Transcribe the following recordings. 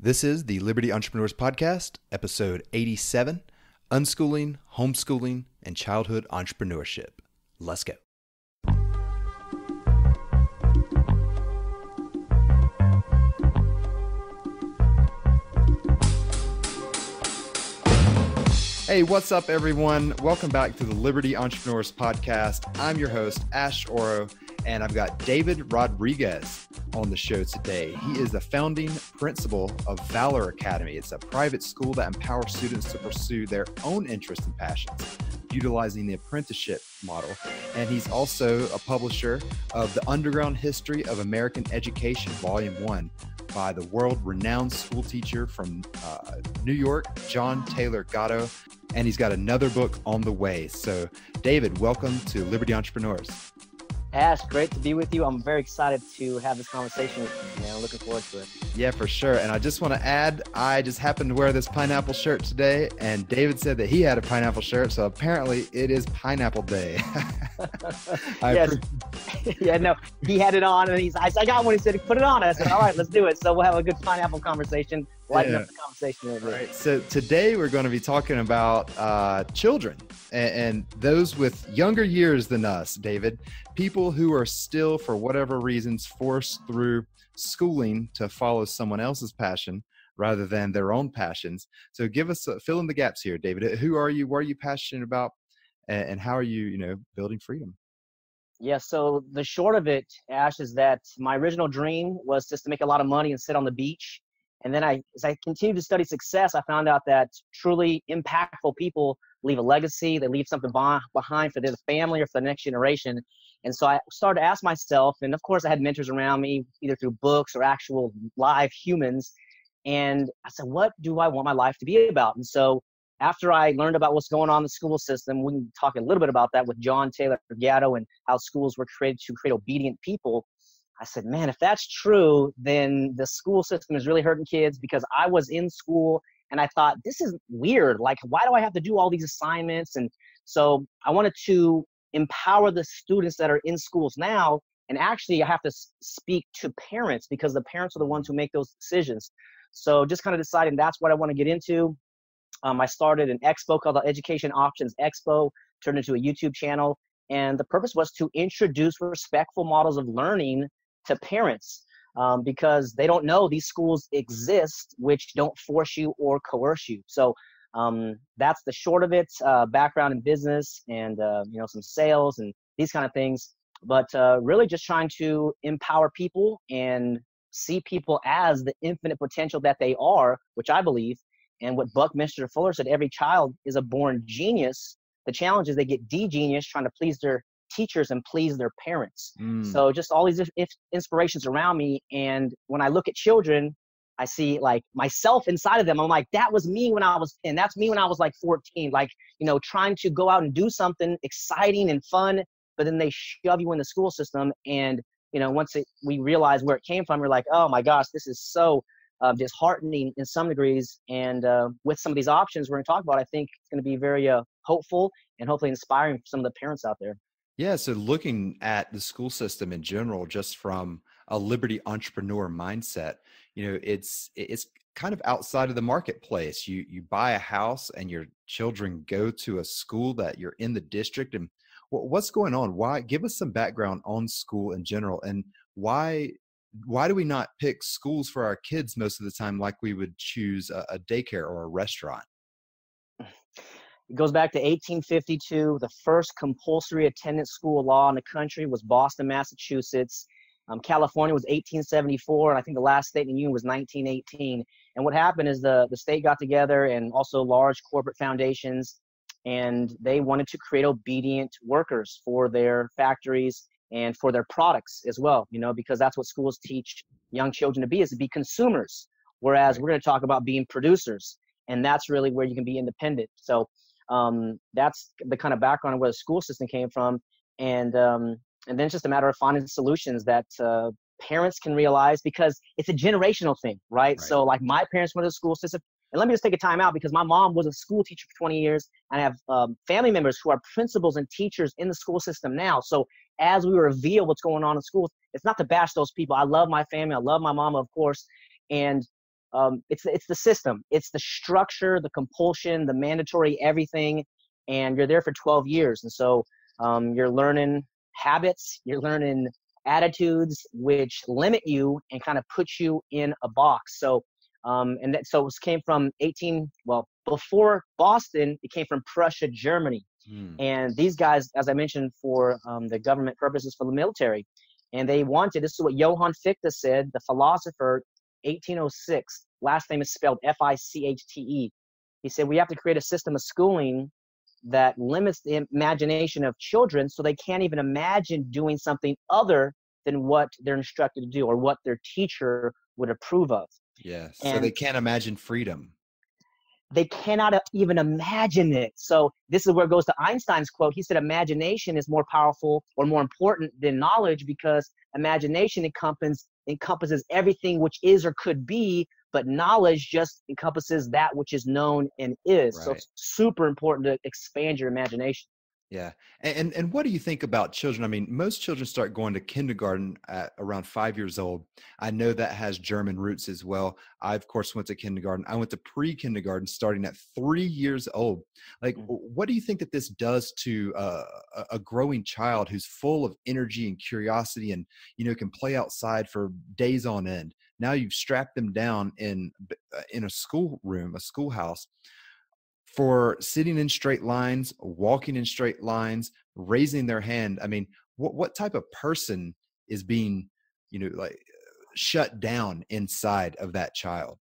This is the Liberty Entrepreneurs Podcast, episode 87 Unschooling, Homeschooling, and Childhood Entrepreneurship. Let's go. Hey, what's up, everyone? Welcome back to the Liberty Entrepreneurs Podcast. I'm your host, Ashe Oro, and I've got David Rodriguez on the show today. He is the founding principal of Valor Academy. It's a private school that empowers students to pursue their own interests and passions, utilizing the apprenticeship model. And he's also a publisher of The Underground History of American Education, Volume 1, by the world renowned school teacher from uh, New York, John Taylor Gatto. And he's got another book on the way. So, David, welcome to Liberty Entrepreneurs. Ashe, great to be with you. I'm very excited to have this conversation with you, man. Looking forward to it. Yeah, for sure. And I just want to add, I just happened to wear this pineapple shirt today, and David said that he had a pineapple shirt, so apparently it is Pineapple Day. yes. Yeah, no, he had it on, and he's. I, I got one. He said, "Put it on." I said, "All right, let's do it." So we'll have a good pineapple conversation lighten yeah. up the conversation a little bit. Right. So today we're going to be talking about uh, children and, and, those with younger years than us, David. People who are still, for whatever reasons, forced through schooling to follow someone else's passion rather than their own passions. So give us a, fill in the gaps here, David. Who are you? What are you passionate about? And, and how are you, you know, building freedom? Yeah, so the short of it, Ashe, is that my original dream was just to make a lot of money and sit on the beach and then I, as I continued to study success, I found out that truly impactful people leave a legacy. They leave something behind for their family or for the next generation. And so I started to ask myself, and of course I had mentors around me, either through books or actual live humans. And I said, what do I want my life to be about? And so after I learned about what's going on in the school system, we can talk a little bit about that with John Taylor Gatto and how schools were created to create obedient people. I said, man, if that's true, then the school system is really hurting kids because I was in school and I thought, this is weird. Like, why do I have to do all these assignments? And so I wanted to empower the students that are in schools now. And actually, I have to speak to parents because the parents are the ones who make those decisions. So just kind of deciding that's what I want to get into. Um, I started an expo called the Education Options Expo, turned into a YouTube channel. And the purpose was to introduce respectful models of learning to parents um, because they don't know these schools exist, which don't force you or coerce you. So um, that's the short of it. Uh, background in business and uh, you know some sales and these kind of things, but uh, really just trying to empower people and see people as the infinite potential that they are, which I believe. And what Buckminster Fuller said, every child is a born genius. The challenge is they get de-genius trying to please their teachers and please their parents. Mm. So just all these if inspirations around me. And when I look at children, I see like myself inside of them. I'm like, that was me when I was 10. That's me when I was like 14. Like, you know, trying to go out and do something exciting and fun, but then they shove you in the school system. And, you know, once it, we realize where it came from, we're like, oh my gosh, this is so uh, disheartening in some degrees. And uh, with some of these options we're going to talk about, I think it's going to be very uh, hopeful and hopefully inspiring for some of the parents out there. Yeah, so looking at the school system in general, just from a liberty entrepreneur mindset, you know, it's it's kind of outside of the marketplace. You you buy a house and your children go to a school that you're in the district and what's going on? Why give us some background on school in general and why why do we not pick schools for our kids most of the time like we would choose a, a daycare or a restaurant? It goes back to 1852. The first compulsory attendance school law in the country was Boston, Massachusetts. Um, California was 1874, and I think the last state in the union was 1918. And what happened is the, the state got together and also large corporate foundations, and they wanted to create obedient workers for their factories and for their products as well, you know, because that's what schools teach young children to be, is to be consumers. Whereas we're going to talk about being producers, and that's really where you can be independent. So um, that's the kind of background where the school system came from and um, and then it's just a matter of finding solutions that uh, parents can realize because it's a generational thing right? right? so like my parents went to the school system and let me just take a time out because my mom was a school teacher for 20 years and i have um, family members who are principals and teachers in the school system now so as we reveal what's going on in schools it's not to bash those people i love my family i love my mama of course and um, it's it's the system, it's the structure, the compulsion, the mandatory everything, and you're there for 12 years, and so um, you're learning habits, you're learning attitudes which limit you and kind of put you in a box. So, um, and that so it came from 18 well before Boston, it came from Prussia, Germany, mm. and these guys, as I mentioned, for um, the government purposes for the military, and they wanted this is what Johann Fichte said, the philosopher, 1806. Last name is spelled F-I-C-H-T-E. He said we have to create a system of schooling that limits the imagination of children so they can't even imagine doing something other than what they're instructed to do or what their teacher would approve of. Yeah. And so they can't imagine freedom. They cannot even imagine it. So this is where it goes to Einstein's quote. He said, imagination is more powerful or more important than knowledge because imagination encompasses encompasses everything which is or could be, but knowledge just encompasses that which is known and is. Right. So it's super important to expand your imagination. Yeah. And and what do you think about children? I mean, most children start going to kindergarten at around 5 years old. I know that has German roots as well. I of course went to kindergarten. I went to pre-kindergarten starting at 3 years old. Like mm-hmm. what do you think that this does to uh, a growing child who's full of energy and curiosity and you know can play outside for days on end? Now you've strapped them down in uh, in a schoolroom, a schoolhouse for sitting in straight lines, walking in straight lines, raising their hand. I mean, what what type of person is being, you know, like shut down inside of that child?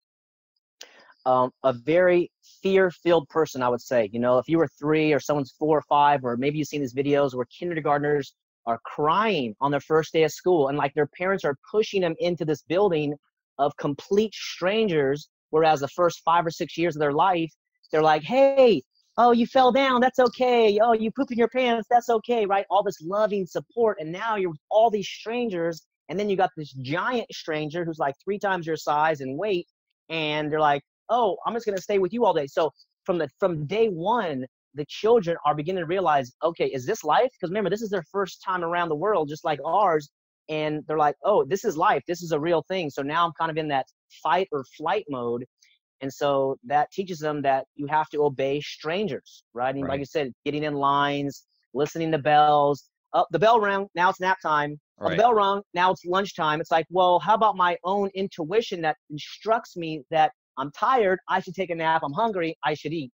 Um, a very fear-filled person, I would say. You know, if you were three or someone's four or five, or maybe you've seen these videos where kindergartners are crying on their first day of school, and like their parents are pushing them into this building of complete strangers, whereas the first five or six years of their life they're like, hey, oh, you fell down, that's okay. Oh, you pooped in your pants, that's okay, right? All this loving support. And now you're with all these strangers. And then you got this giant stranger who's like three times your size and weight. And they're like, oh, I'm just going to stay with you all day. So from the from day one, the children are beginning to realize, okay, is this life? Because remember, this is their first time around the world, just like ours. And they're like, oh, this is life. This is a real thing. So now I'm kind of in that fight or flight mode. And so that teaches them that you have to obey strangers, right? And right. like you said, getting in lines, listening to bells. Oh, the bell rang. Now it's nap time. Uh, right. Oh, the bell rung. Now it's lunchtime. It's like, well, how about my own intuition that instructs me that I'm tired. I should take a nap. I'm hungry. I should eat.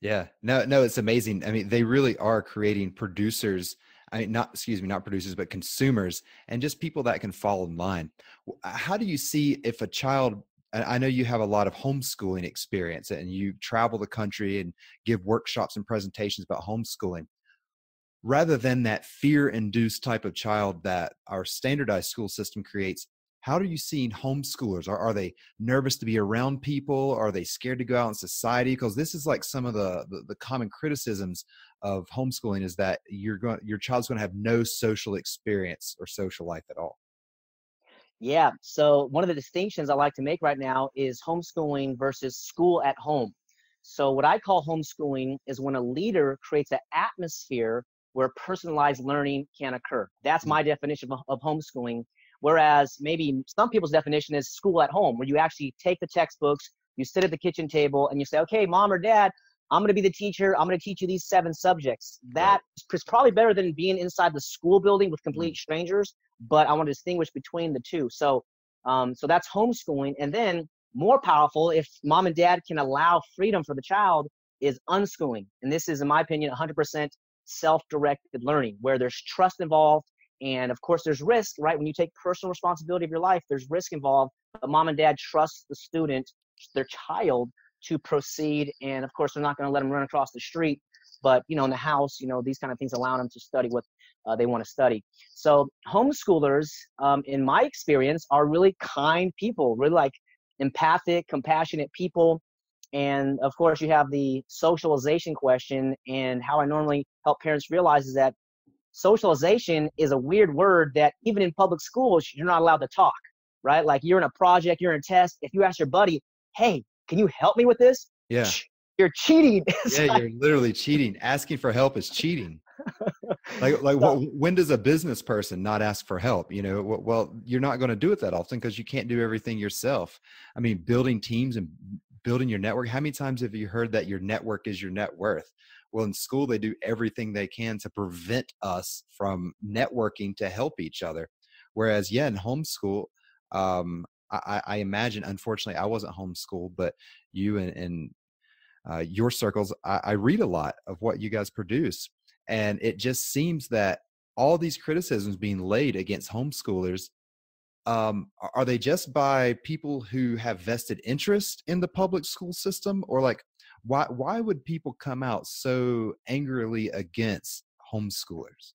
Yeah. No, no, it's amazing. I mean, they really are creating producers. I mean, not, excuse me, not producers, but consumers and just people that can fall in line. Uh, how do you see if a child I know you have a lot of homeschooling experience and you travel the country and give workshops and presentations about homeschooling. Rather than that fear induced type of child that our standardized school system creates, how are you seeing homeschoolers? Are, are they nervous to be around people? Are they scared to go out in society? Because this is like some of the, the, the common criticisms of homeschooling is that you're going your child's going to have no social experience or social life at all. Yeah. So one of the distinctions I like to make right now is homeschooling versus school at home. So what I call homeschooling is when a leader creates an atmosphere where personalized learning can occur. That's my definition of, of homeschooling. Whereas maybe some people's definition is school at home, where you actually take the textbooks, you sit at the kitchen table, and you say, okay, mom or dad, I'm going to be the teacher. I'm going to teach you these seven subjects. That right. is probably better than being inside the school building with complete mm. strangers but I want to distinguish between the two. So, um, so that's homeschooling. And then more powerful, if mom and dad can allow freedom for the child, is unschooling. And this is, in my opinion, 100% self-directed learning, where there's trust involved, and of course there's risk, right? When you take personal responsibility of your life, there's risk involved. But mom and dad trust the student, their child, to proceed, and of course they're not going to let them run across the street. But you know, in the house, you know, these kind of things allow them to study what uh, they want to study. So homeschoolers, um, in my experience, are really kind people, really like empathic, compassionate people. And of course, you have the socialization question. And how I normally help parents realize is that socialization is a weird word that even in public schools, you're not allowed to talk, right? Like you're in a project, you're in a test. If you ask your buddy, hey, can you help me with this? Yeah. You're cheating. yeah, you're literally cheating. Asking for help is cheating. Like like so, when does a business person not ask for help? You know well you're not going to do it that often because you can't do everything yourself. I mean building teams and building your network how many times have you heard that your network is your net worth? Well in school they do everything they can to prevent us from networking to help each other. Whereas yeah in homeschool um, I, I, imagine unfortunately i wasn't homeschooled but you and, and uh, your circles I, I read a lot of what you guys produce and it just seems that all these criticisms being laid against homeschoolers um, are they just by people who have vested interest in the public school system? Or like why why would people come out so angrily against homeschoolers?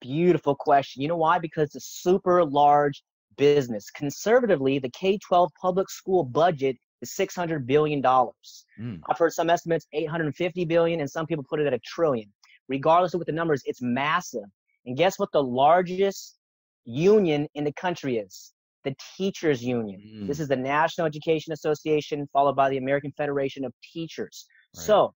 Beautiful question. You know why? Because it's a super large business. Conservatively the k-12 public school budget is 600 billion dollars. Mm. i've heard some estimates 850 billion and some people put it at a trillion. Regardless of what the numbers it's massive. And guess what the largest union in the country is? The teachers union. Mm. this is the national education association followed by the american federation of teachers. Right. so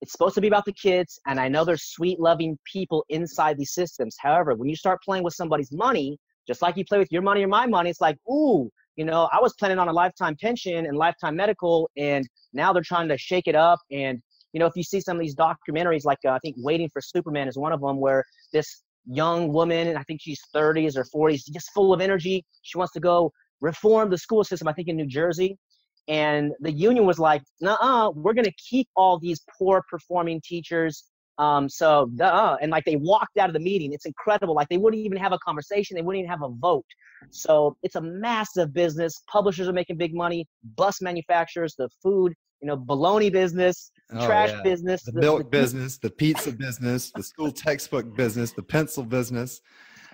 it's supposed to be about the kids and i know there's sweet loving people inside these systems. However when you start playing with somebody's money just like you play with your money or my money it's like ooh you know i was planning on a lifetime pension and lifetime medical and now they're trying to shake it up and you know if you see some of these documentaries like uh, i think waiting for superman is one of them where this young woman, and I think she's 30s or 40s, just full of energy. She wants to go reform the school system, I think in New Jersey. And the union was like, nah, we're going to keep all these poor performing teachers. Um, so, uh, and like they walked out of the meeting. It's incredible. Like they wouldn't even have a conversation. They wouldn't even have a vote. So it's a massive business. Publishers are making big money. Bus manufacturers, the food, you know, baloney business, oh, trash yeah. business, the, the milk the, business, the pizza business, the school textbook business, the pencil business.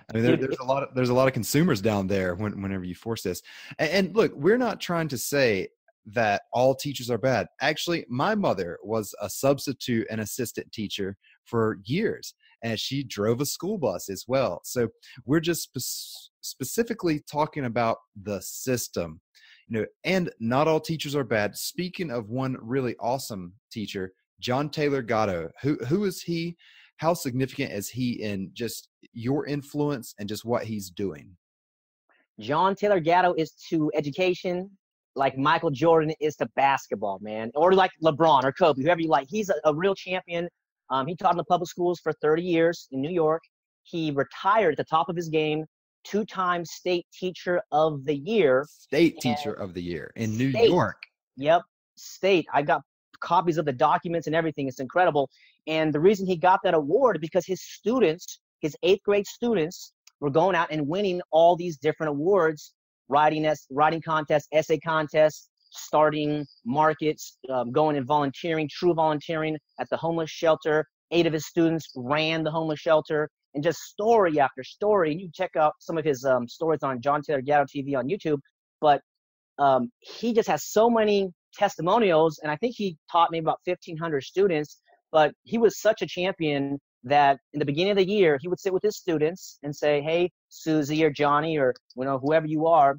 I mean, there, there's a lot of there's a lot of consumers down there when, whenever you force this. And, and look, we're not trying to say that all teachers are bad. Actually, my mother was a substitute and assistant teacher for years, and she drove a school bus as well. So we're just spe- specifically talking about the system you know and not all teachers are bad speaking of one really awesome teacher john taylor gatto who who is he how significant is he in just your influence and just what he's doing john taylor gatto is to education like michael jordan is to basketball man or like lebron or kobe whoever you like he's a, a real champion um, he taught in the public schools for 30 years in new york he retired at the top of his game two-time state teacher of the year. State teacher of the year in New state, York. Yep, state. I got copies of the documents and everything. It's incredible. And the reason he got that award because his students, his eighth grade students, were going out and winning all these different awards, writing writing contests, essay contests, starting markets, um, going and volunteering, true volunteering at the homeless shelter. Eight of his students ran the homeless shelter and just story after story. You check out some of his um, stories on John Taylor Gatto TV on YouTube, but um, he just has so many testimonials, and I think he taught me about 1,500 students. But he was such a champion that in the beginning of the year, he would sit with his students and say, "Hey, Susie or Johnny or you know whoever you are,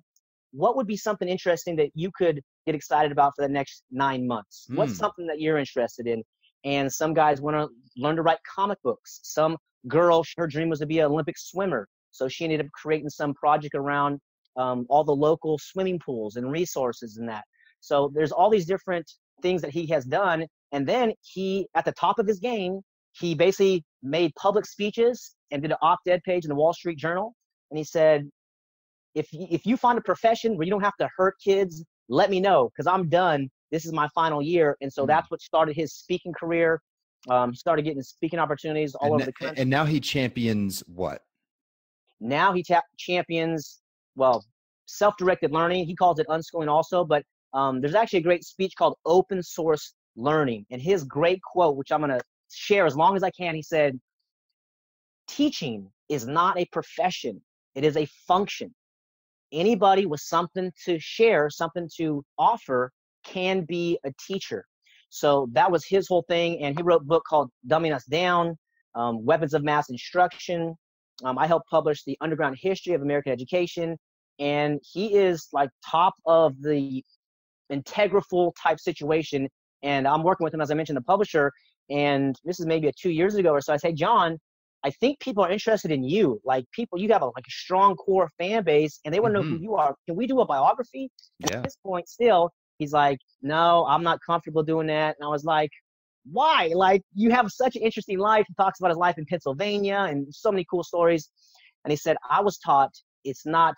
what would be something interesting that you could get excited about for the next nine months? Mm. What's hmm. something that you're interested in?" And some guys want to learn to write comic books. Some girl, her dream was to be an Olympic swimmer. So she ended up creating some project around um, all the local swimming pools and resources and that. So there's all these different things that he has done. And then he, at the top of his game, he basically made public speeches and did an op-ed page in the Wall Street Journal. And he said, if, if you find a profession where you don't have to hurt kids, let me know because I'm done. This is my final year. And so mm-hmm. that's what started his speaking career. Um, he started getting speaking opportunities all and over the country. And now he champions what? Now he ta- champions, well, self directed learning. He calls it unschooling also, but um, there's actually a great speech called Open Source Learning. And his great quote, which I'm going to share as long as I can, he said, Teaching is not a profession, it is a function. Anybody with something to share, something to offer, can be a teacher. So that was his whole thing. And he wrote a book called Dumbing Us Down um, Weapons of Mass Instruction. Um, I helped publish The Underground History of American Education. And he is like top of the integraful type situation. And I'm working with him, as I mentioned, the publisher. And this is maybe a two years ago or so. I say, John, I think people are interested in you. Like people, you have a like a strong core fan base, and they want to mm-hmm. know who you are. Can we do a biography? Yeah. At this point, still, he's like, no, I'm not comfortable doing that. And I was like, why? Like you have such an interesting life. He talks about his life in Pennsylvania and so many cool stories. And he said, I was taught it's not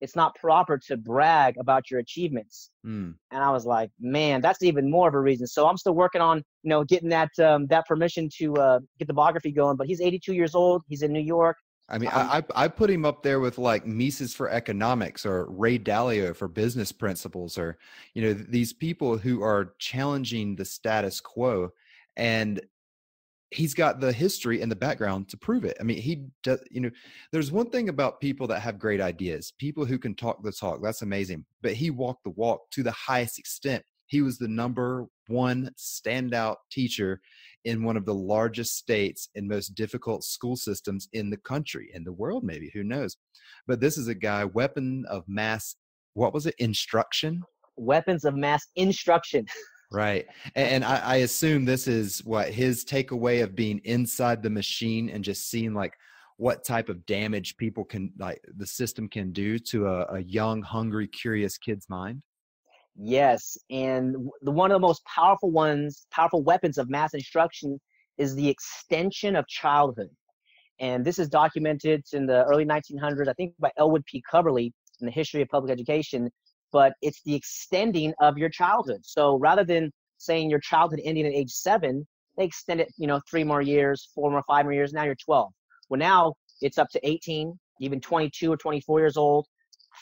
it's not proper to brag about your achievements. Mm. And I was like, man, that's even more of a reason. So I'm still working on, you know, getting that um, that permission to uh, get the biography going. But he's 82 years old. He's in New York. I mean, um, I I put him up there with like Mises for economics or Ray Dalio for business principles, or you know, these people who are challenging the status quo. And he's got the history and the background to prove it. I mean, he does, you know, there's one thing about people that have great ideas, people who can talk the talk. That's amazing. But he walked the walk to the highest extent. He was the number one standout teacher in one of the largest states and most difficult school systems in the country, in the world, maybe, who knows. But this is a guy, weapon of mass, what was it? Instruction? Weapons of mass instruction. Right. And I, I, assume this is what his takeaway of being inside the machine and just seeing like what type of damage people can like the system can do to a, a young, hungry, curious kid's mind. Yes. And the one of the most powerful ones, powerful weapons of mass instruction is the extension of childhood. And this is documented in the early 1900s, I think by Elwood P. Cubberley in the history of public education but it's the extending of your childhood. So rather than saying your childhood ending at age seven, they extend it, you know, three more years, four more, five more years. Now you're 12. Well, now it's up to 18, even 22 or 24 years old,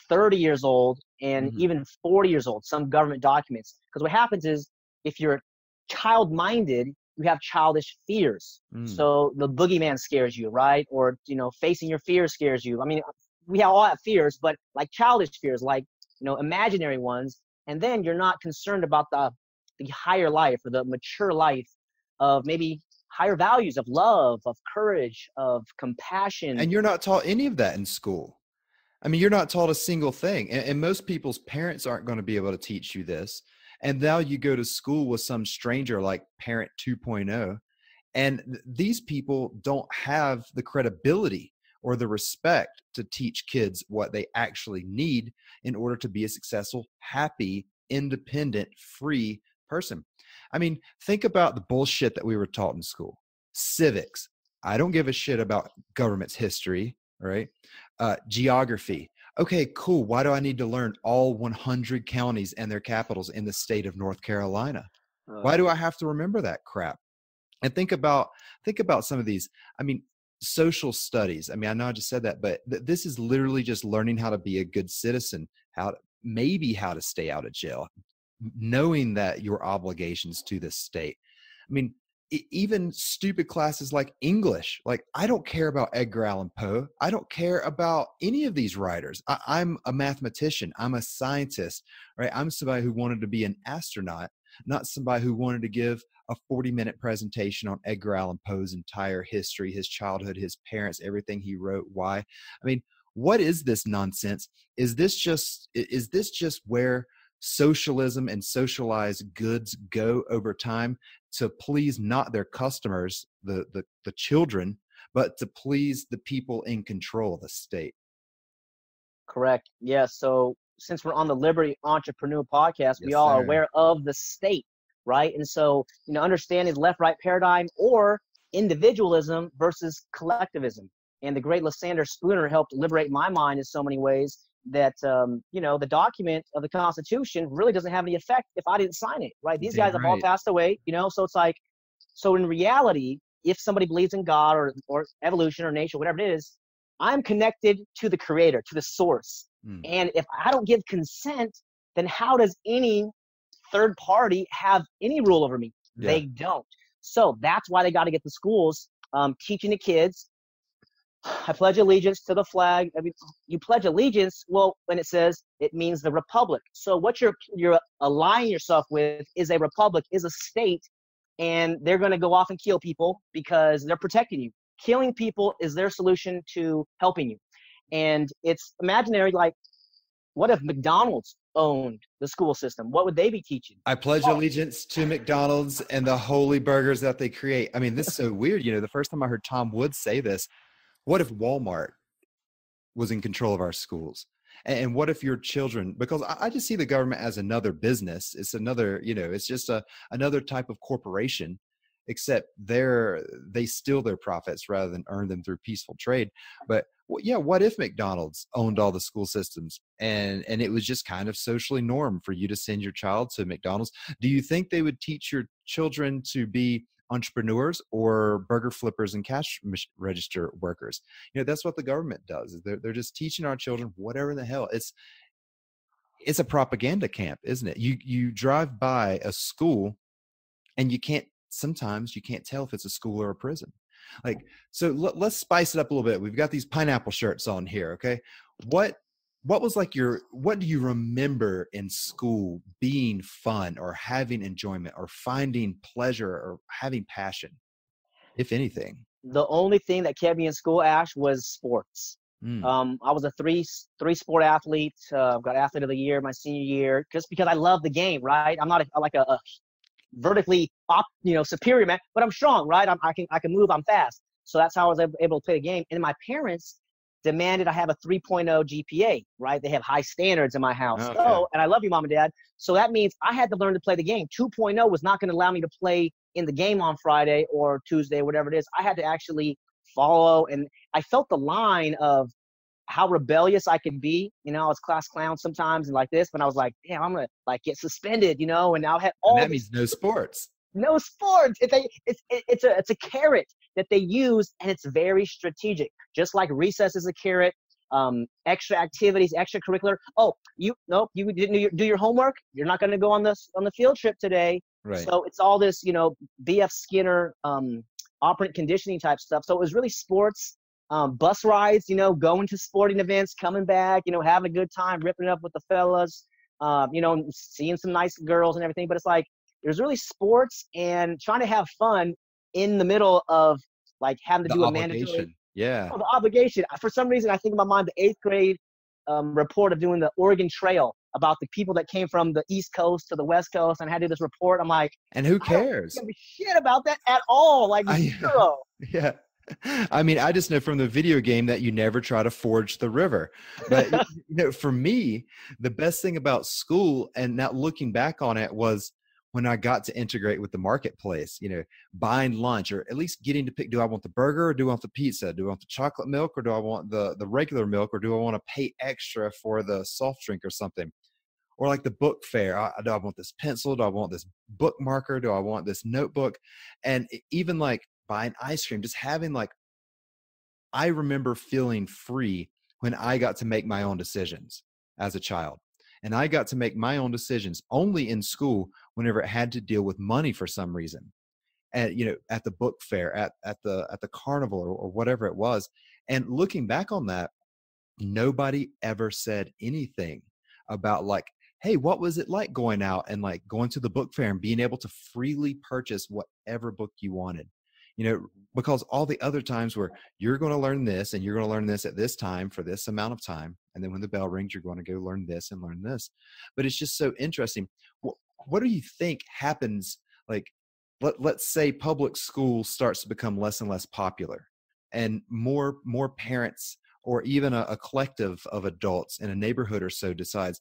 30 years old, and mm-hmm. even 40 years old, some government documents. Because what happens is if you're child minded, you have childish fears. Mm. So the boogeyman scares you, right? Or, you know, facing your fears scares you. I mean, we have all have fears, but like childish fears, like you know, imaginary ones, and then you're not concerned about the the higher life or the mature life of maybe higher values of love, of courage, of compassion. And you're not taught any of that in school. I mean, you're not taught a single thing. And, and, most people's parents aren't going to be able to teach you this. And now you go to school with some stranger like Parent 2.0, and th- these people don't have the credibility or the respect to teach kids what they actually need in order to be a successful, happy, independent, free person. I mean, think about the bullshit that we were taught in school. Civics. I don't give a shit about government's history, right? Uh, geography. Okay, cool. Why do I need to learn all 100 counties and their capitals in the state of North Carolina? Why do I have to remember that crap? And think about think about some of these. I mean, social studies. I mean, I know I just said that, but th- this is literally just learning how to be a good citizen, how to, maybe how to stay out of jail, knowing that your obligations to the state. I mean, even stupid classes like English. Like, I don't care about Edgar Allan Poe. I don't care about any of these writers. I, am a mathematician. I'm a scientist, right? I'm somebody who wanted to be an astronaut, not somebody who wanted to give a 40 minute presentation on Edgar Allan Poe's entire history, his childhood, his parents, everything he wrote, why. I mean, what is this nonsense? Is this just is this just where socialism and socialized goods go over time to please not their customers, the the, the children, but to please the people in control of the state? Correct. Yeah. So since we're on the Liberty Entrepreneur podcast, yes, we all sir. are aware of the state right? And so, you know, understanding the left right paradigm or individualism versus collectivism. And the great Lysander Spooner helped liberate my mind in so many ways that, um, you know, the document of the Constitution really doesn't have any effect if I didn't sign it, right? These guys right. have all passed away, you know, so it's like, so in reality, if somebody believes in God or, or evolution or nature, whatever it is, I'm connected to the creator, to the source. Mm. And if I don't give consent, then how does any third party have any rule over me. Yeah. They don't. So that's why they got to get the schools um, teaching the kids. I pledge allegiance to the flag. I mean, you pledge allegiance. Well, when it says it means the republic. So what you're you're aligning yourself with is a republic, is a state, and they're going to go off and kill people because they're protecting you. Killing people is their solution to helping you, and it's imaginary. Like, what if McDonald's owned the school system, what would they be teaching? I pledge allegiance to McDonald's and the holy burgers that they create. I mean, this is so weird. You know, the first time I heard Tom Woods say this, what if Walmart was in control of our schools? And what if your children, because I just see the government as another business. It's another, you know, it's just a another type of corporation except they're they steal their profits rather than earn them through peaceful trade. But well, yeah what if mcdonald's owned all the school systems and and it was just kind of socially norm for you to send your child to mcdonald's? Do you think they would teach your children to be entrepreneurs or burger flippers and cash register workers? You know that's what the government does they're, they're just teaching our children whatever the hell it's it's a propaganda camp isn't it? You you drive by a school and you can't sometimes you can't tell if it's a school or a prison. Like, so let, us spice it up a little bit. We've got these pineapple shirts on here. Okay. What, what was like your, what do you remember in school being fun or having enjoyment or finding pleasure or having passion, if anything? The only thing that kept me in school, Ashe, was sports. Mm. Um, I was a three three sport athlete. Uh, got athlete of the year my senior year, just because I love the game. Right, I'm not a, like a, a vertically up, you know, superior man, but I'm strong, right? I'm, I can I can move, I'm fast. So that's how I was able to play the game. And my parents demanded I have a 3.0 GPA, right? They have high standards in my house. Oh, okay. So, and I love you, mom and dad. So that means I had to learn to play the game. 2.0 was not going to allow me to play in the game on Friday or Tuesday, whatever it is. I had to actually follow, and I felt the line of how rebellious I could be. You know, I was class clown sometimes and like this, but I was like, damn, I'm gonna like get suspended, you know, and now I had all and that means no sports. No sports. It's a, it's it's a it's a carrot that they use, and it's very strategic. Just like recess is a carrot, um, extra activities, extracurricular. Oh, you nope, you didn't do your homework. You're not going to go on this on the field trip today. Right. So it's all this, you know, B.F. Skinner, um, operant conditioning type stuff. So it was really sports um, bus rides, you know, going to sporting events, coming back, you know, having a good time, ripping it up with the fellas, um, you know, seeing some nice girls and everything. But it's like there's really sports and trying to have fun in the middle of like having to the do obligation. a mandatory. Yeah. Oh, the obligation. For some reason, I think in my mind the eighth grade um, report of doing the Oregon Trail about the people that came from the East Coast to the West Coast, and I had to do this report. I'm like, and who cares? I don't shit about that at all. Like zero. Yeah. I mean, I just know from the video game that you never try to forge the river. But you know, for me, the best thing about school and now looking back on it was when I got to integrate with the marketplace, you know, buying lunch or at least getting to pick do I want the burger or do I want the pizza? Do I want the chocolate milk or do I want the the regular milk or do I want to pay extra for the soft drink or something? Or like the book fair, I, do I want this pencil? Do I want this book marker? Do I want this notebook? And even like buying ice cream, just having like, I remember feeling free when I got to make my own decisions as a child. And I got to make my own decisions only in school whenever it had to deal with money for some reason. And you know, at the book fair, at at the at the carnival or, or whatever it was. And looking back on that, nobody ever said anything about like hey what was it like going out and like going to the book fair and being able to freely purchase whatever book you wanted you know because all the other times where you're going to learn this and you're going to learn this at this time for this amount of time and then when the bell rings you're going to go learn this and learn this. But it's just so interesting what, do you think happens like let, let's say public school starts to become less and less popular and more more parents or even a, a collective of adults in a neighborhood or so decides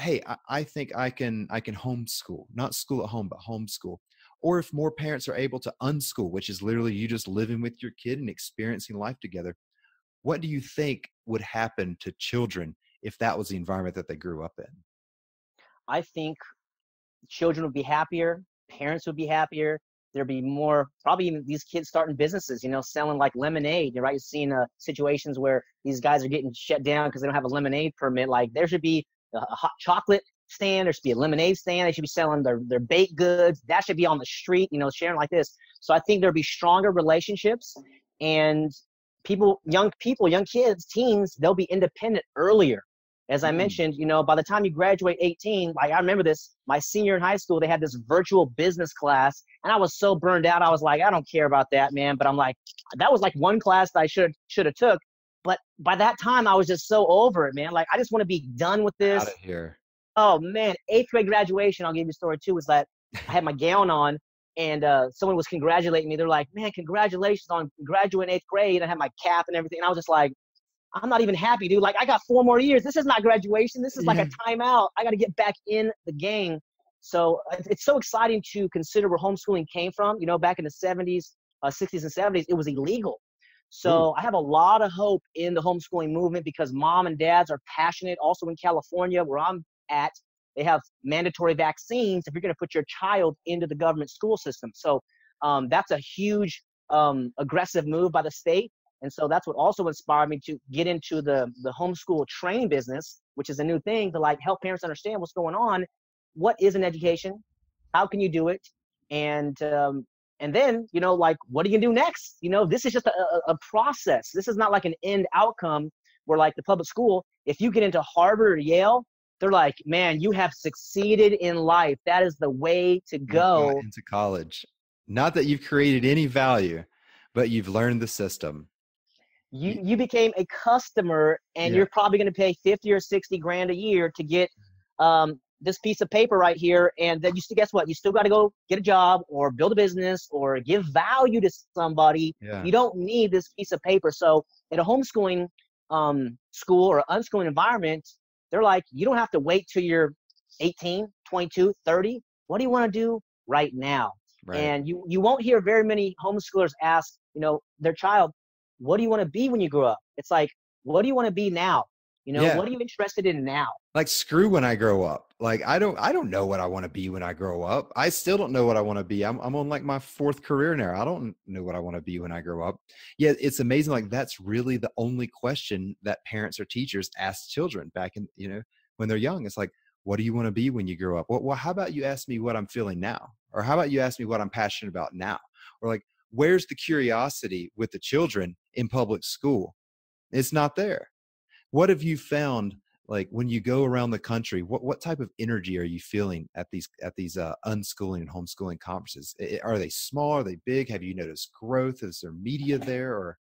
hey I, I think i can i can homeschool not school at home but homeschool or if more parents are able to unschool, which is literally you just living with your kid and experiencing life together, what do you think would happen to children if that was the environment that they grew up in? I think children would be happier, parents would be happier. There'd be more, probably even these kids starting businesses, you know, selling like lemonade, you're right? You're seeing uh, situations where these guys are getting shut down because they don't have a lemonade permit. Like there should be a hot chocolate stand. There should be a lemonade stand. They should be selling their, their baked goods. That should be on the street, you know, sharing like this. So I think there'll be stronger relationships and people, young people, young kids, teens, they'll be independent earlier. As I mm. mentioned, you know, by the time you graduate 18, like I remember this, my senior in high school, they had this virtual business class, and I was so burned out. I was like, I don't care about that, man. But I'm like, that was like one class that I should should have took. But by that time, I was just so over it, man. Like I just want to be done with this. Out of here Oh man, eighth grade graduation. I'll give you a story too. Was that I had my gown on and uh, someone was congratulating me. They're like, "Man, congratulations on graduating eighth grade." I had my cap and everything. And I was just like, "I'm not even happy, dude. Like, I got four more years. This is not graduation. This is like yeah. a timeout. I got to get back in the game." So uh, it's so exciting to consider where homeschooling came from. You know, back in the 70s, uh, 60s, and 70s, it was illegal. So Ooh. I have a lot of hope in the homeschooling movement because mom and dads are passionate. Also in California, where I'm at, they have mandatory vaccines if you're going to put your child into the government school system. So um, that's a huge um, aggressive move by the state. And so that's what also inspired me to get into the, the homeschool training business, which is a new thing to like help parents understand what's going on. What is an education? How can you do it? And um, and then you know like what are you gonna do next? You know this is just a, a process. This is not like an end outcome where like the public school. If you get into Harvard or Yale, they're like, man, you have succeeded in life. That is the way to go into college. Not that you've created any value, but you've learned the system. You you became a customer, and yeah. you're probably going to pay fifty or sixty grand a year to get um, this piece of paper right here. And then you still guess what? You still got to go get a job or build a business or give value to somebody. Yeah. You don't need this piece of paper. So in a homeschooling um, school or unschooling environment, they're like, you don't have to wait till you're 18, 22, 30. What do you want to do right now? Right. And you, you won't hear very many homeschoolers ask, you know, their child, what do you want to be when you grow up? It's like, what do you want to be now? You know, yeah. what are you interested in now? Like screw when I grow up. Like I don't I don't know what I want to be when I grow up. I still don't know what I want to be. I'm I'm on like my fourth career now. I don't know what I want to be when I grow up. Yeah, it's amazing like that's really the only question that parents or teachers ask children back in, you know, when they're young. It's like, what do you want to be when you grow up? Well, well, how about you ask me what I'm feeling now? Or how about you ask me what I'm passionate about now? Or like, where's the curiosity with the children in public school? It's not there what have you found like when you go around the country what what type of energy are you feeling at these at these uh, unschooling and homeschooling conferences? Are they small? Are they big? Have you noticed growth? Is there media there or?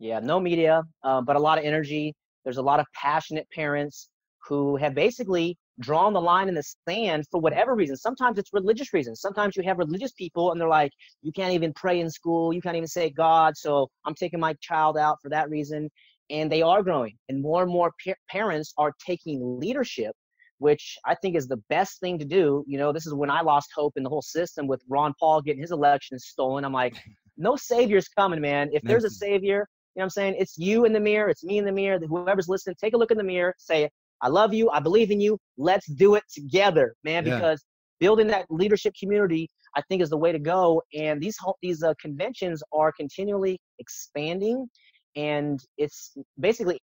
Yeah no media uh, but a lot of energy. There's a lot of passionate parents who have basically drawn the line in the sand for whatever reason. Sometimes it's religious reasons. Sometimes you have religious people and they're like you can't even pray in school. You can't even say god so i'm taking my child out for that reason and they are growing and more and more pa- parents are taking leadership which i think is the best thing to do you know this is when i lost hope in the whole system with ron paul getting his election stolen i'm like no savior's coming man. If there's a savior you know what i'm saying? It's you in the mirror it's me in the mirror whoever's listening take a look in the mirror say i love you i believe in you let's do it together man yeah. because building that leadership community i think is the way to go and these these uh, conventions are continually expanding and it's basically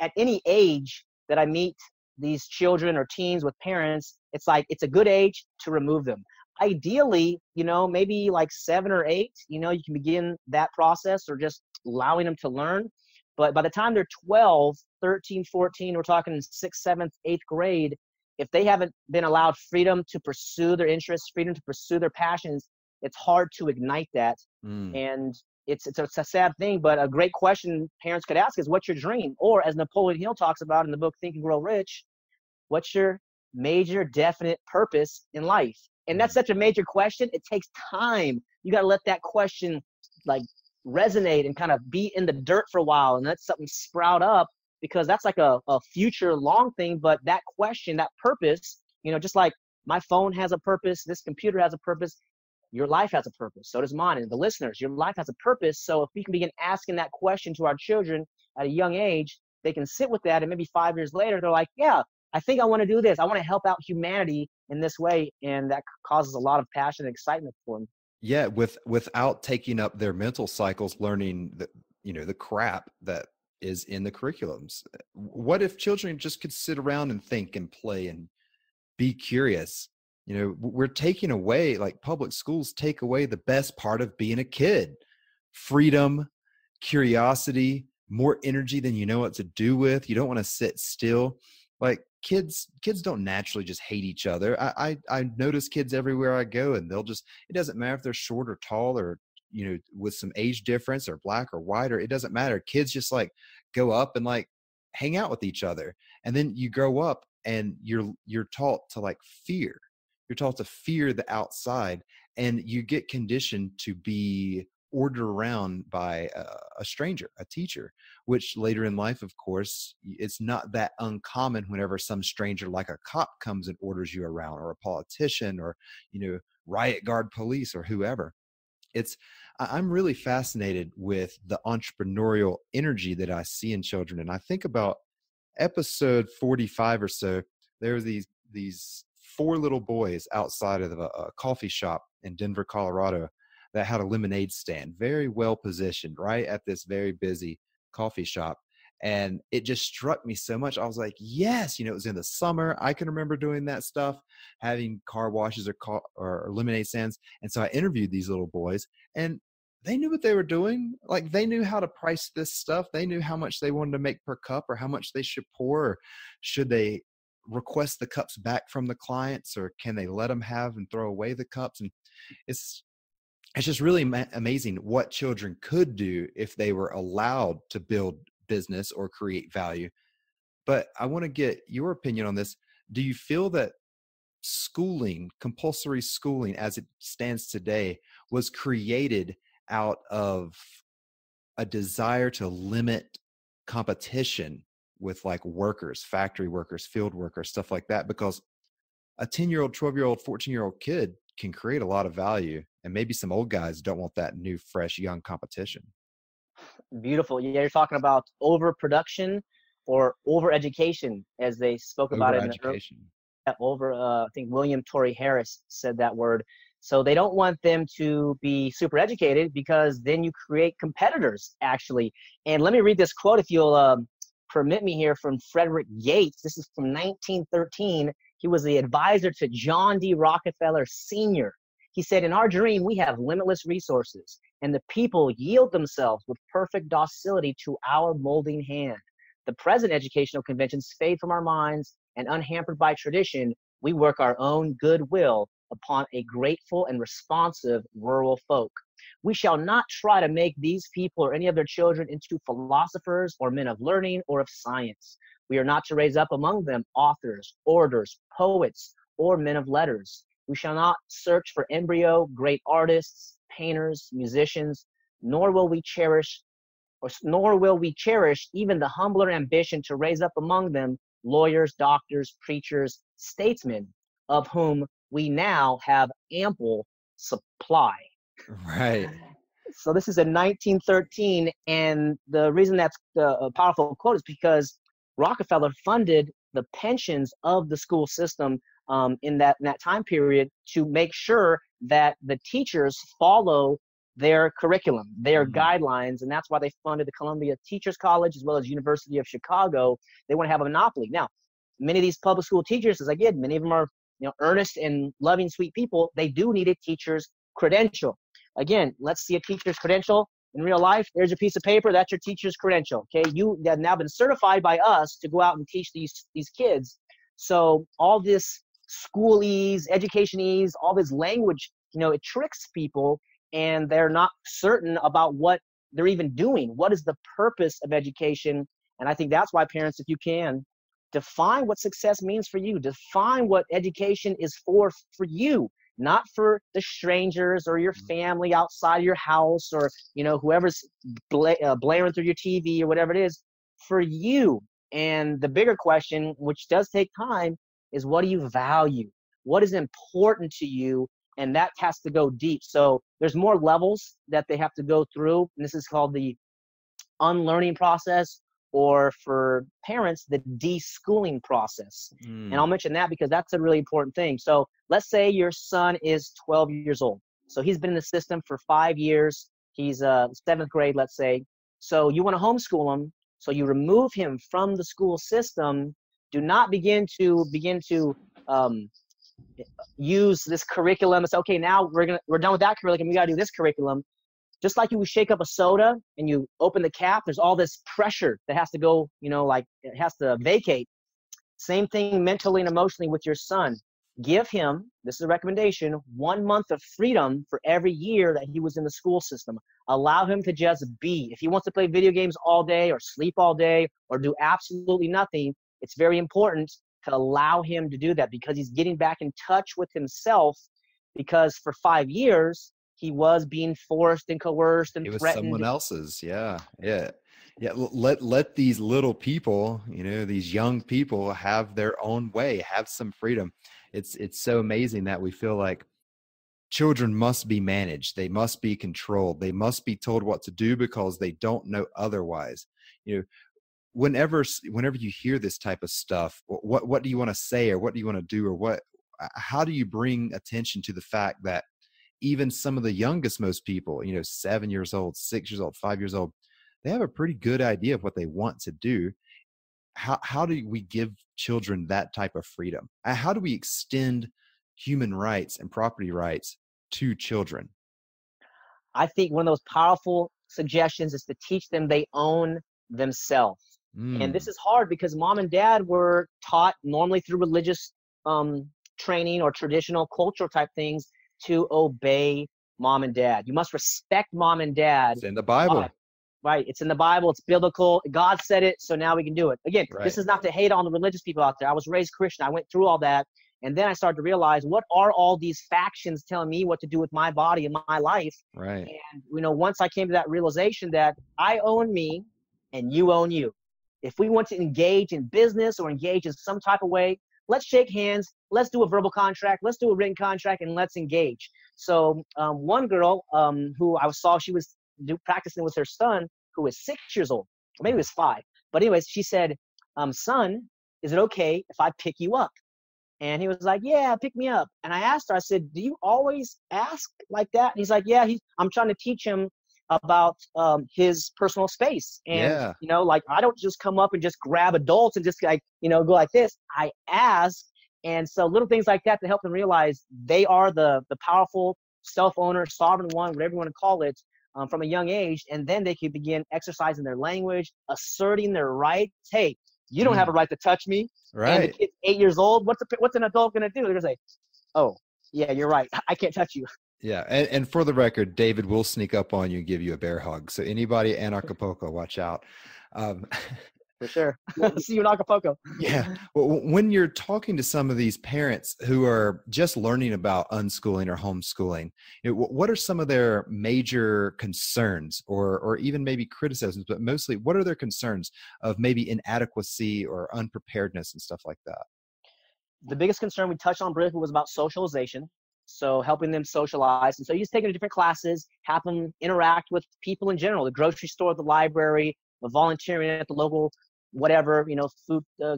at any age that I meet these children or teens with parents, it's like it's a good age to remove them. Ideally, you know, maybe like seven or eight, you know, you can begin that process or just allowing them to learn. But by the time they're 12, 13, 14, we're talking sixth, seventh, eighth grade, if they haven't been allowed freedom to pursue their interests, freedom to pursue their passions, it's hard to ignite that. Mm. And it's, it's a, it's a sad thing, but a great question parents could ask is, "What's your dream?" Or, as Napoleon Hill talks about in the book Think and Grow Rich, "What's your major definite purpose in life?" And that's mm. such a major question. It takes time. You got to let that question like resonate and kind of be in the dirt for a while, and let something sprout up because that's like a, a future long thing. But that question, that purpose, you know, just like my phone has a purpose, this computer has a purpose your life has a purpose. So does mine and the listeners. Your life has a purpose. So if we can begin asking that question to our children at a young age, they can sit with that and maybe five years later they're like, yeah, I think I want to do this. I want to help out humanity in this way, and that causes a lot of passion and excitement for them. Yeah, with without taking up their mental cycles, learning the you know the crap that is in the curriculums. What if children just could sit around and think and play and be curious? You know we're taking away like public schools take away the best part of being a kid freedom curiosity more energy than you know what to do with you don't want to sit still. Like kids kids don't naturally just hate each other. I, I i notice kids everywhere i go and they'll just it doesn't matter if they're short or tall or you know with some age difference or black or white or it doesn't matter. Kids just like go up and like hang out with each other. And then you grow up and you're you're taught to like fear you're taught to fear the outside and you get conditioned to be ordered around by a, stranger a teacher which later in life of course it's not that uncommon whenever some stranger like a cop comes and orders you around or a politician or you know riot guard police or whoever. It's i'm really fascinated with the entrepreneurial energy that i see in children and i think about episode 45 or so there were these these four little boys outside of a, a uh, coffee shop in denver colorado that had a lemonade stand very well positioned right at this very busy coffee shop and it just struck me so much i was like yes you know it was in the summer i can remember doing that stuff having car washes or, car, or lemonade stands and so i interviewed these little boys and they knew what they were doing like they knew how to price this stuff they knew how much they wanted to make per cup or how much they should pour or should they request the cups back from the clients or can they let them have and throw away the cups and it's it's just really ma- amazing what children could do if they were allowed to build business or create value. But I want to get your opinion on this. Do you feel that schooling, compulsory schooling as it stands today, was created out of a desire to limit competition with like workers, factory workers, field workers, stuff like that? Because a 10 year old, 12 year old, 14 year old kid can create a lot of value. And maybe some old guys don't want that new, fresh, young competition beautiful. Yeah, you're talking about overproduction or over education, as they spoke about it in the over. Uh, I think William Torrey Harris said that word. So they don't want them to be super educated because then you create competitors, actually. And let me read this quote, if you'll um, permit me here, from Frederick Gates. This is from 1913. He was the advisor to John D. Rockefeller Sr. He said, In our dream, we have limitless resources and the people yield themselves with perfect docility to our molding hand. The present educational conventions fade from our minds, and unhampered by tradition, we work our own goodwill upon a grateful and responsive rural folk. We shall not try to make these people or any of their children into philosophers or men of learning or of science. We are not to raise up among them authors, orators, poets, or men of letters. We shall not search for embryo great artists, painters, musicians, nor will we cherish or nor will we cherish even the humbler ambition to raise up among them lawyers, doctors, preachers, statesmen, of whom we now have ample supply. Right. So this is in 1913, and the reason that's a powerful quote is because Rockefeller funded the pensions of the school system um, in that in that time period to make sure that the teachers follow their curriculum, their mm-hmm. guidelines, and that's why they funded the Columbia Teachers College as well as University of Chicago. They want to have a monopoly. Now, many of these public school teachers, as I get, many of them are you know earnest and loving, sweet people. They do need a teacher's credential. Again, let's see a teacher's credential in real life. There's a piece of paper. That's your teacher's credential. Okay, you have now been certified by us to go out and teach these these kids. So all this schoolese, educationese, all this language, you know, it tricks people and they're not certain about what they're even doing. What is the purpose of education? And I think that's why parents, if you can, define what success means for you. Define what education is for for you, not for the strangers or your mm-hmm. family outside your house or you know whoever's bla- uh, blaring through your TV or whatever it is. For you. And the bigger question, which does take time, is what do you value? What is important to you? And that has to go deep. So there's more levels that they have to go through. And this is called the unlearning process, or for parents, the deschooling process. Mm. And I'll mention that because that's a really important thing. So let's say your son is 12 years old. So he's been in the system for five years. He's uh, seventh grade, let's say. So you want to homeschool him. So you remove him from the school system do not begin to begin to um, use this curriculum and say, okay, now we're gonna we're done with that curriculum. We gotta do this curriculum. Just like you shake up a soda and you open the cap, there's all this pressure that has to go, you know, like it has to vacate. Same thing mentally and emotionally with your son. Give him, this is a recommendation, one month of freedom for every year that he was in the school system. Allow him to just be. If he wants to play video games all day or sleep all day or do absolutely nothing, it's very important to allow him to do that because he's getting back in touch with himself because for five years he was being forced and coerced and it was threatened. someone else's yeah yeah yeah let let these little people you know these young people have their own way have some freedom it's it's so amazing that we feel like children must be managed they must be controlled they must be told what to do because they don't know otherwise you know whenever whenever you hear this type of stuff what what do you want to say or what do you want to do or what how do you bring attention to the fact that even some of the youngest most people you know 7 years old 6 years old 5 years old they have a pretty good idea of what they want to do. How how do we give children that type of freedom? How do we extend human rights and property rights to children? I think one of those powerful suggestions is to teach them they own themselves. Mm. and this is hard because mom and dad were taught normally through religious um, training or traditional cultural type things to obey mom and dad you must respect mom and dad it's in the bible right? It's in the Bible, it's biblical. God said it, so now we can do it. Again, right. this is not to hate on the religious people out there. I was raised Christian. I went through all that. And then I started to realize what are all these factions telling me what to do with my body and my life. Right. And you know, once I came to that realization that I own me and you own you. If we want to engage in business or engage in some type of way, let's shake hands, let's do a verbal contract, let's do a written contract, and let's engage. So um, one girl um, who I saw, she was do, practicing with her son, who was six years old, or maybe it was five. But anyways, she said, um, "Son, is it okay if I pick you up?" And he was like, "Yeah, pick me up." And I asked her, I said, "Do you always ask like that?" And he's like, "Yeah, he's, I'm trying to teach him about um, his personal space. And yeah. you know, like I don't just come up and just grab adults and just like you know go like this. I ask, and so little things like that to help them realize they are the the powerful self-owner, sovereign one, whatever you want to call it, um, from a young age, and then they can begin exercising their language, asserting their rights. Hey, you don't mm. have a right to touch me. Right. And the kid's eight years old. What's a, what's an adult gonna do? They're gonna say, "Oh, yeah, you're right. I can't touch you." Yeah, and, and for the record, David will sneak up on you and give you a bear hug. So anybody in Acapulco, watch out. Um, for sure. See you in Acapulco. yeah. Well, when you're talking to some of these parents who are just learning about unschooling or homeschooling, you know, what are some of their major concerns or, or even maybe criticisms, but mostly what are their concerns of maybe inadequacy or unpreparedness and stuff like that? The biggest concern we touched on briefly was about socialization. So helping them socialize. And so you just take them to different classes, have them interact with people in general, the grocery store, the library, the volunteering at the local whatever, you know, food uh,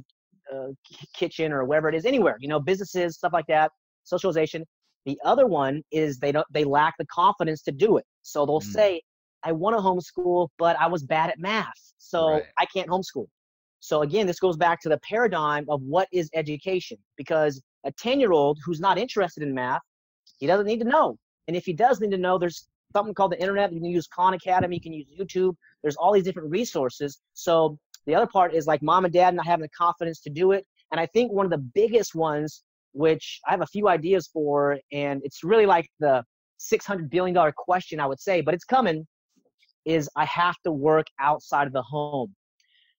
uh, kitchen or wherever it is, anywhere, you know, businesses, stuff like that, socialization. The other one is they don't they lack the confidence to do it. So they'll mm. say, I want to homeschool, but I was bad at math, so right. I can't homeschool. So again, this goes back to the paradigm of what is education, because a 10 year old who's not interested in math, he doesn't need to know. And if he does need to know, there's something called the internet. You can use Khan Academy, you can use YouTube. There's all these different resources. So the other part is like mom and dad not having the confidence to do it. And I think one of the biggest ones, which I have a few ideas for, and it's really like the $600 billion question, I would say, but it's coming, is I have to work outside of the home.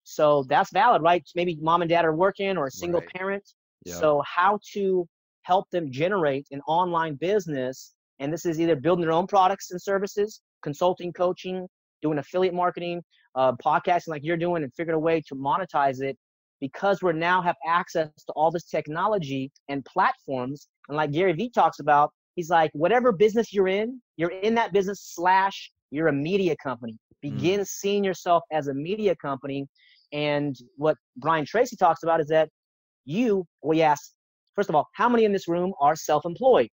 So that's valid, right? Maybe mom and dad are working or a single right. parent. Yeah. So, how to help them generate an online business? And this is either building their own products and services, consulting, coaching, doing affiliate marketing, uh, podcasting like you're doing, and figured a way to monetize it because we now have access to all this technology and platforms. And like Gary Vee talks about, he's like, whatever business you're in, you're in that business slash you're a media company. Mm. Begin mm. seeing yourself as a media company. And what Brian Tracy talks about is that you, well, yes, first of all, how many in this room are self-employed?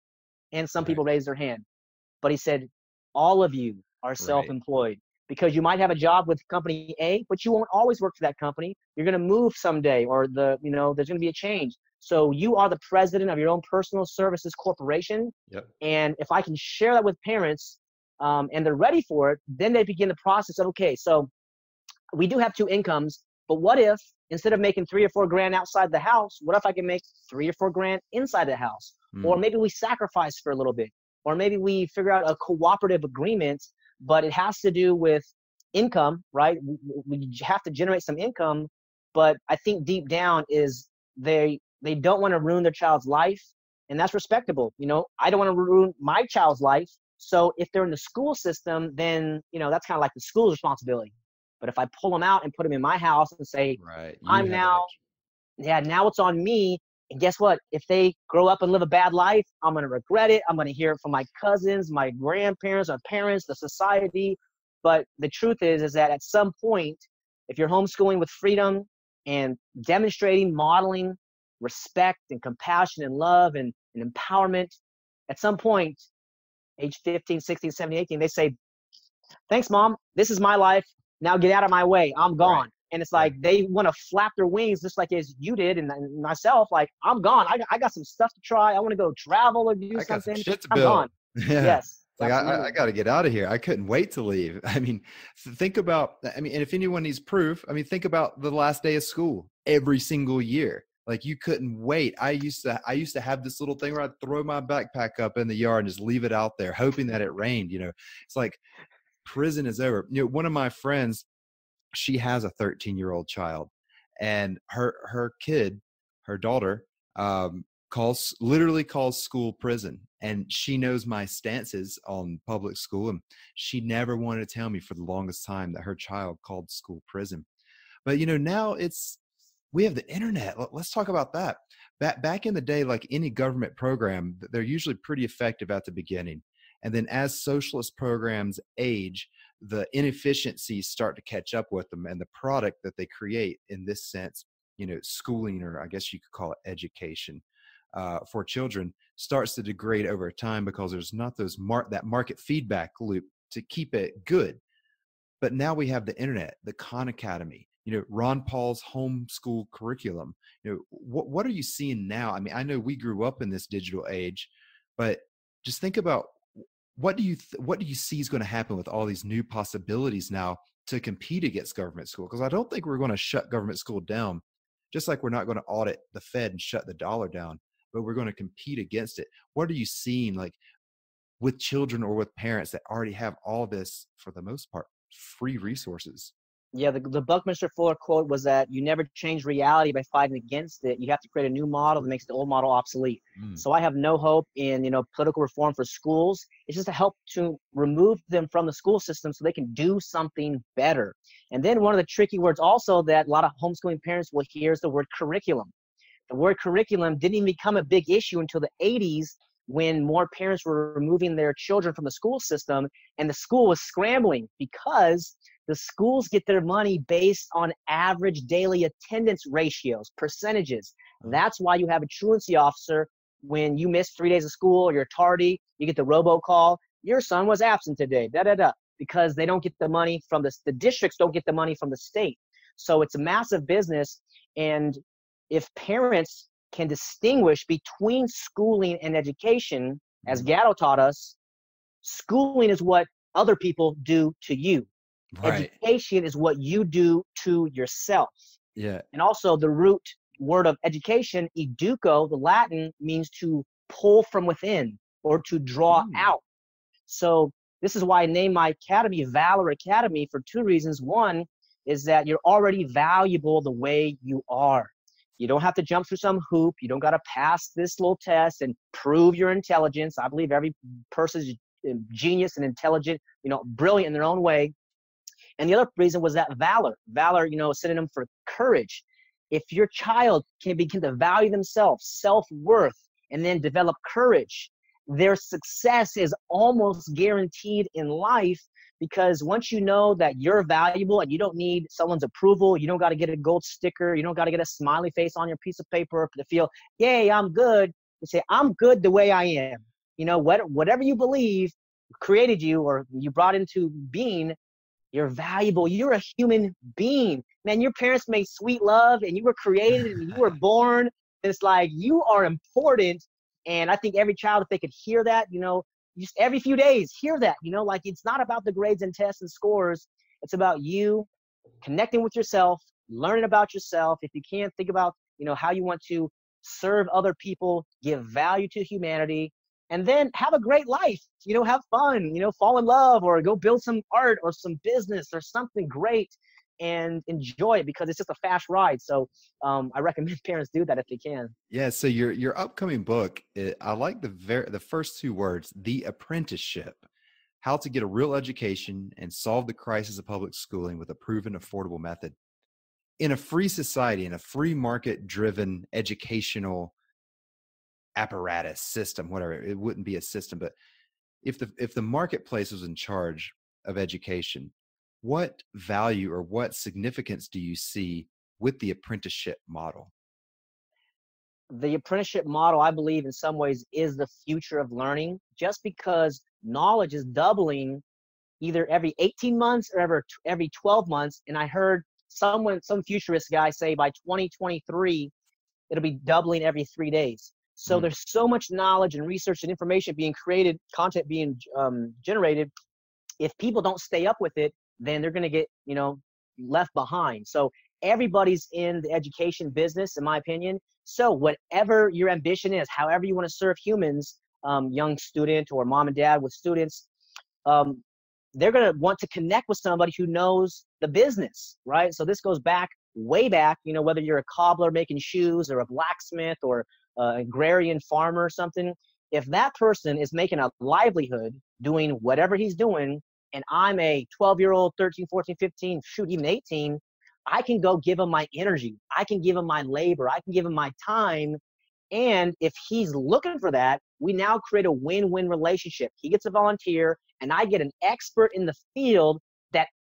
And some right. people raised their hand. But he said, all of you are self-employed because you might have a job with company A, but you won't always work for that company. You're going to move someday, or the you know there's going to be a change. So you are the president of your own personal services corporation. Yep. And if I can share that with parents, um, and they're ready for it, then they begin the process of okay, so we do have two incomes, but what if instead of making three or four grand outside the house, what if I can make three or four grand inside the house? Mm. Or maybe we sacrifice for a little bit, or maybe we figure out a cooperative agreement but it has to do with income, right? We have to generate some income, but I think deep down is they they don't want to ruin their child's life, and that's respectable. You know, I don't want to ruin my child's life. So if they're in the school system, then you know that's kind of like the school's responsibility. But if I pull them out and put them in my house and say, right. I'm now, yeah, now it's on me. And guess what? If they grow up and live a bad life, I'm going to regret it. I'm going to hear it from my cousins, my grandparents, my parents, the society. But the truth is, is that at some point, if you're homeschooling with freedom and demonstrating, modeling respect and compassion and love and, and empowerment, at some point, age 15, 16, 17, 18, they say, thanks, mom. This is my life. Now get out of my way. I'm gone. Right. And it's like they want to flap their wings just like as you did and myself. Like I'm gone. I, I got some stuff to try. I want to go travel or do I something. shit to I'm build. gone. Yeah. Yes. Like I, I got to get out of here. I couldn't wait to leave. I mean, think about. I mean, and if anyone needs proof, I mean, think about the last day of school every single year. Like you couldn't wait. I used to. I used to have this little thing where I'd throw my backpack up in the yard and just leave it out there, hoping that it rained. You know, it's like prison is over. You know, one of my friends, she has a 13 year old child, and her her kid, her daughter, um, calls literally calls school prison and she knows my stances on public school and she never wanted to tell me for the longest time that her child called school prison. But you know now it's we have the internet let's talk about that. Back back in the day like any government program they're usually pretty effective at the beginning and then as socialist programs age the inefficiencies start to catch up with them and the product that they create in this sense you know schooling or i guess you could call it education uh, for children starts to degrade over time because there's not those mark that market feedback loop to keep it good. But now we have the internet, the Khan Academy, you know, Ron Paul's homeschool curriculum. You know, what what are you seeing now? I mean, I know we grew up in this digital age, but just think about what do you th- what do you see is going to happen with all these new possibilities now to compete against government school? Because I don't think we're going to shut government school down, just like we're not going to audit the Fed and shut the dollar down but we're going to compete against it. What are you seeing like with children or with parents that already have all this, for the most part, free resources? Yeah, the, the Buckminster Fuller quote was that you never change reality by fighting against it. You have to create a new model that makes the old model obsolete. Mm. So I have no hope in you know political reform for schools. It's just to help to remove them from the school system so they can do something better. And then one of the tricky words also that a lot of homeschooling parents will hear is the word curriculum the word curriculum didn't even become a big issue until the 80s when more parents were removing their children from the school system and the school was scrambling because the schools get their money based on average daily attendance ratios percentages that's why you have a truancy officer when you miss three days of school or you're tardy you get the robocall your son was absent today da da da because they don't get the money from the, the districts don't get the money from the state so it's a massive business and if parents can distinguish between schooling and education, as mm-hmm. Gatto taught us, schooling is what other people do to you. Right. Education is what you do to yourself. Yeah. And also the root word of education, educo, the Latin, means to pull from within or to draw mm. out. So this is why I named my academy Valor Academy for two reasons. One is that you're already valuable the way you are. You don't have to jump through some hoop. You don't got to pass this little test and prove your intelligence. I believe every person is uh, genius and intelligent, you know, brilliant in their own way. And the other reason was that valor. Valor, you know, synonym for courage. If your child can begin to value themselves, self worth, and then develop courage, their success is almost guaranteed in life because once you know that you're valuable and you don't need someone's approval, you don't got to get a gold sticker, you don't got to get a smiley face on your piece of paper to feel, yay, I'm good. You say, I'm good the way I am. You know, what, whatever you believe created you or you brought into being, you're valuable. You're a human being. Man, your parents made sweet love and you were created and you were born. It's like you are important. And I think every child, if they could hear that, you know, just every few days hear that you know like it's not about the grades and tests and scores it's about you connecting with yourself learning about yourself if you can't think about you know how you want to serve other people give value to humanity and then have a great life you know have fun you know fall in love or go build some art or some business or something great and enjoy it because it's just a fast ride. So um, I recommend parents do that if they can. Yeah. So your your upcoming book, it, I like the very the first two words, the apprenticeship. How to get a real education and solve the crisis of public schooling with a proven, affordable method. In a free society, in a free market driven educational apparatus system, whatever, it wouldn't be a system, but if the if the marketplace was in charge of education, what value or what significance do you see with the apprenticeship model? The apprenticeship model, I believe, in some ways, is the future of learning. Just because knowledge is doubling either every 18 months or every every 12 months, and I heard someone, some futurist guy, say by 2023 it'll be doubling every three days. So mm. there's so much knowledge and research and information being created, content being um, generated. If people don't stay up with it, then they're going to get, you know, left behind. So everybody's in the education business, in my opinion. So whatever your ambition is, however you want to serve humans, um, young student or mom and dad with students, um, they're going to want to connect with somebody who knows the business, right? So this goes back way back, you know, whether you're a cobbler making shoes or a blacksmith or uh, agrarian farmer or something, if that person is making a livelihood doing whatever he's doing, and I'm a 12 year old, 13, 14, 15, shoot, even 18, I can go give him my energy. I can give him my labor. I can give him my time. And if he's looking for that, we now create a win win relationship. He gets a volunteer, and I get an expert in the field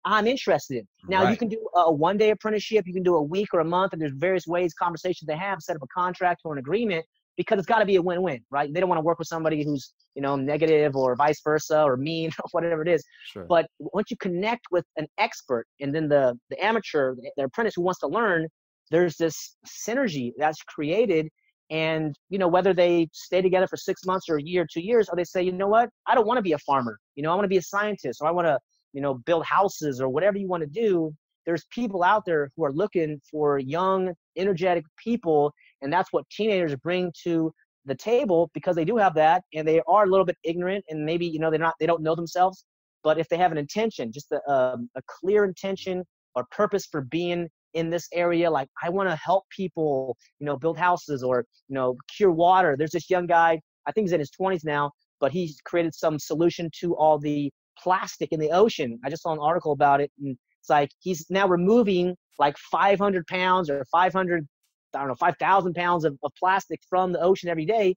I'm interested. Now right. you can do a one day apprenticeship, you can do a week or a month, and there's various ways conversations they have, set up a contract or an agreement because it's got to be a win-win, right? They don't want to work with somebody who's you know negative or vice versa or mean or whatever it is. Sure. But once you connect with an expert and then the the amateur, the apprentice who wants to learn, there's this synergy that's created. And you know whether they stay together for six months or a year, two years, or they say, you know what, I don't want to be a farmer. You know, I want to be a scientist, or I want to you know, build houses or whatever you want to do, there's people out there who are looking for young, energetic people, and that's what teenagers bring to the table because they do have that, and they are a little bit ignorant, and maybe you know they're not, they don't know themselves. But if they have an intention, just a, um, a clear intention or purpose for being in this area, like I want to help people, you know, build houses or you know, cure water. There's this young guy, I think he's in his 20s now, but he's created some solution to all the plastic in the ocean. I just saw an article about it, and it's like he's now removing like 500 pounds or 500, I don't know, 5,000 pounds of, of plastic from the ocean every day,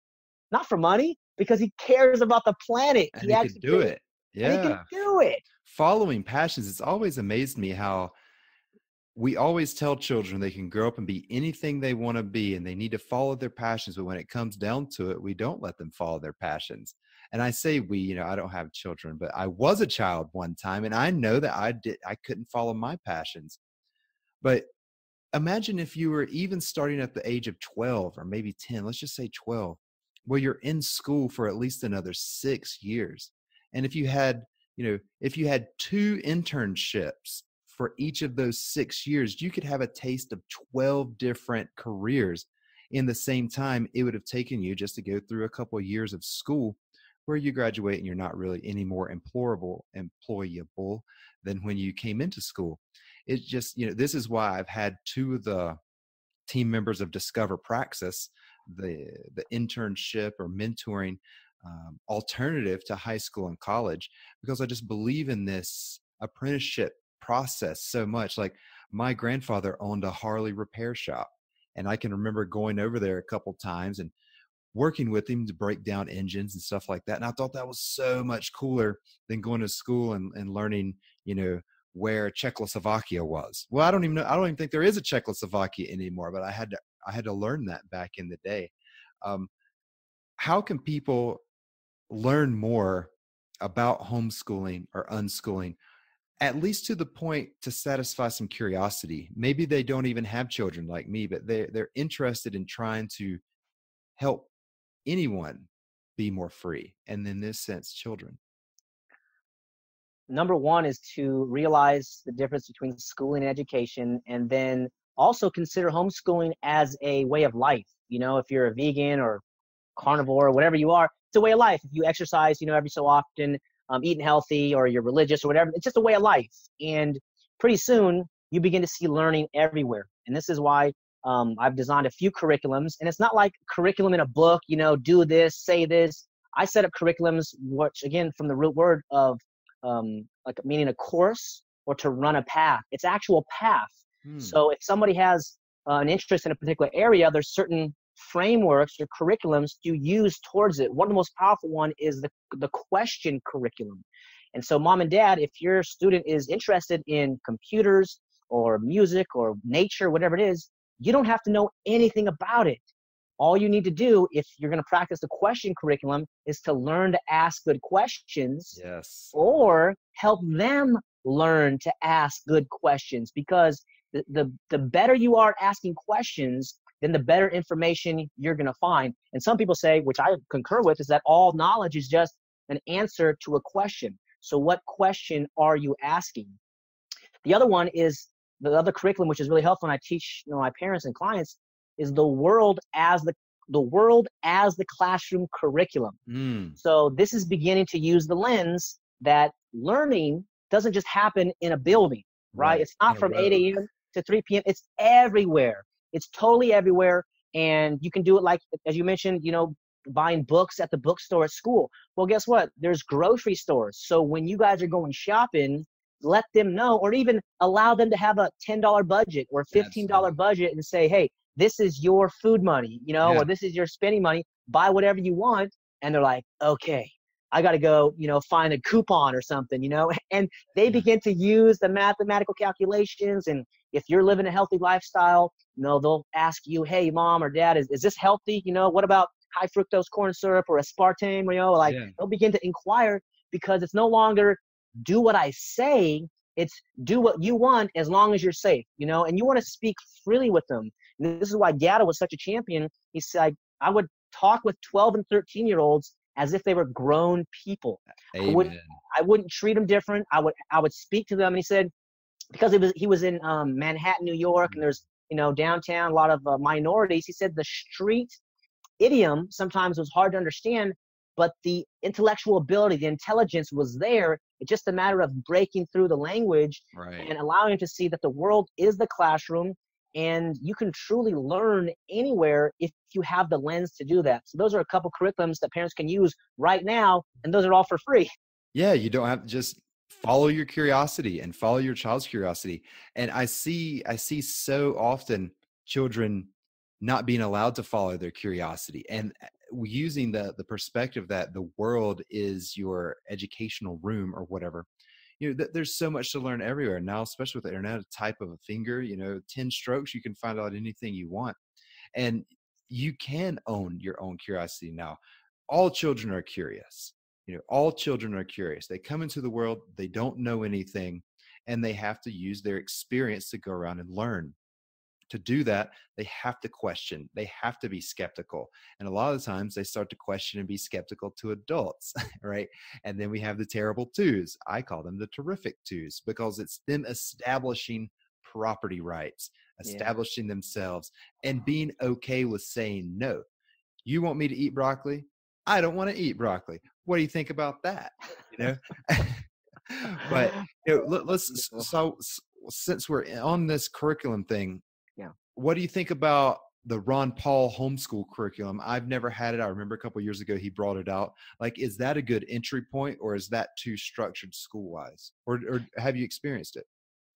not for money, because he cares about the planet. And he, he actually can do it. Yeah. he can do it. Following passions, it's always amazed me how we always tell children they can grow up and be anything they want to be and they need to follow their passions but when it comes down to it we don't let them follow their passions and i say we you know i don't have children but i was a child one time and i know that i did i couldn't follow my passions. But imagine if you were even starting at the age of 12 or maybe 10 let's just say 12 where you're in school for at least another six years and if you had you know if you had two internships for each of those six years you could have a taste of 12 different careers in the same time it would have taken you just to go through a couple of years of school where you graduate and you're not really any more employable employable than when you came into school. It's just you know this is why i've had two of the team members of discover praxis the the internship or mentoring um, alternative to high school and college because i just believe in this apprenticeship process so much like my grandfather owned a harley repair shop and i can remember going over there a couple times and working with him to break down engines and stuff like that. And I thought that was so much cooler than going to school and, and learning, you know, where Czechoslovakia was. Well, I don't even know. I don't even think there is a Czechoslovakia anymore. But I had to. I had to learn that back in the day. Um, how can people learn more about homeschooling or unschooling? At least to the point to satisfy some curiosity. Maybe they don't even have children like me, but they they're interested in trying to help anyone be more free and in this sense children number one is to realize the difference between schooling and education and then also consider homeschooling as a way of life you know if you're a vegan or carnivore or whatever you are it's a way of life if you exercise you know every so often um, eating healthy or you're religious or whatever it's just a way of life and pretty soon you begin to see learning everywhere. And this is why um, I've designed a few curriculums. And it's not like curriculum in a book, you know, do this, say this. I set up curriculums, which again, from the root word of um, like meaning a course or to run a path. It's actual path. Hmm. So if somebody has uh, an interest in a particular area, there's certain frameworks or curriculums you use towards it. One of the most powerful one is the, the question curriculum. And so mom and dad, if your student is interested in computers or music or nature, whatever it is, you don't have to know anything about it. All you need to do if you're going to practice the question curriculum is to learn to ask good questions. Yes. Or help them learn to ask good questions because the, the, the better you are at asking questions, then the better information you're going to find. And some people say, which I concur with, is that all knowledge is just an answer to a question. So, what question are you asking? The other one is the other curriculum, which is really helpful, and I teach you know, my parents and clients, is the world as the the world as the classroom curriculum. Mm. So this is beginning to use the lens that learning doesn't just happen in a building, right? right. It's not from 8 a.m. to 3 p.m. It's everywhere. It's totally everywhere. And you can do it like, as you mentioned, you know, buying books at the bookstore at school. Well, guess what? There's grocery stores. So when you guys are going shopping, let them know or even allow them to have a $10 budget or $15 Absolutely. budget and say, hey, this is your food money, you know, yeah. or this is your spending money. Buy whatever you want. And they're like, okay, I got to go, you know, find a coupon or something, you know, and they begin to use the mathematical calculations. And if you're living a healthy lifestyle, you know, they'll ask you, hey, mom or dad, is, is this healthy? You know, what about high fructose corn syrup or aspartame? You know, like yeah. they'll begin to inquire because it's no longer do what I say. It's do what you want as long as you're safe, you know, and you want to speak freely with them. And this is why Gatto was such a champion. He said, I would talk with 12 and 13 year olds as if they were grown people. Amen. I, would, I wouldn't treat them different. I would, I would speak to them. And he said, because he was, he was in um, Manhattan, New York, and there's, you know, downtown, a lot of uh, minorities. He said the street idiom sometimes was hard to understand, but the intellectual ability, the intelligence was there. It's just a matter of breaking through the language right. and allowing to see that the world is the classroom and you can truly learn anywhere if you have the lens to do that. So those are a couple curriculums that parents can use right now, and those are all for free. Yeah, you don't have to just follow your curiosity and follow your child's curiosity. And I see I see so often children not being allowed to follow their curiosity and using the the perspective that the world is your educational room or whatever you know, th- there's so much to learn everywhere now, especially with the internet, a type of a finger, you know, 10 strokes, you can find out anything you want. And you can own your own curiosity now. All children are curious. You know, all children are curious. They come into the world, they don't know anything, and they have to use their experience to go around and learn to do that, they have to question. They have to be skeptical. And a lot of times they start to question and be skeptical to adults, right? And then we have the terrible twos. I call them the terrific twos because it's them establishing property rights, establishing yeah. themselves, and being okay with saying no. You want me to eat broccoli? I don't want to eat broccoli. What do you think about that? You know? but you know, let, us so since we're on this curriculum thing what do you think about the Ron Paul homeschool curriculum? I've never had it. I remember a couple years ago he brought it out. Like, is that a good entry point, or is that too structured school wise, or, or have you experienced it?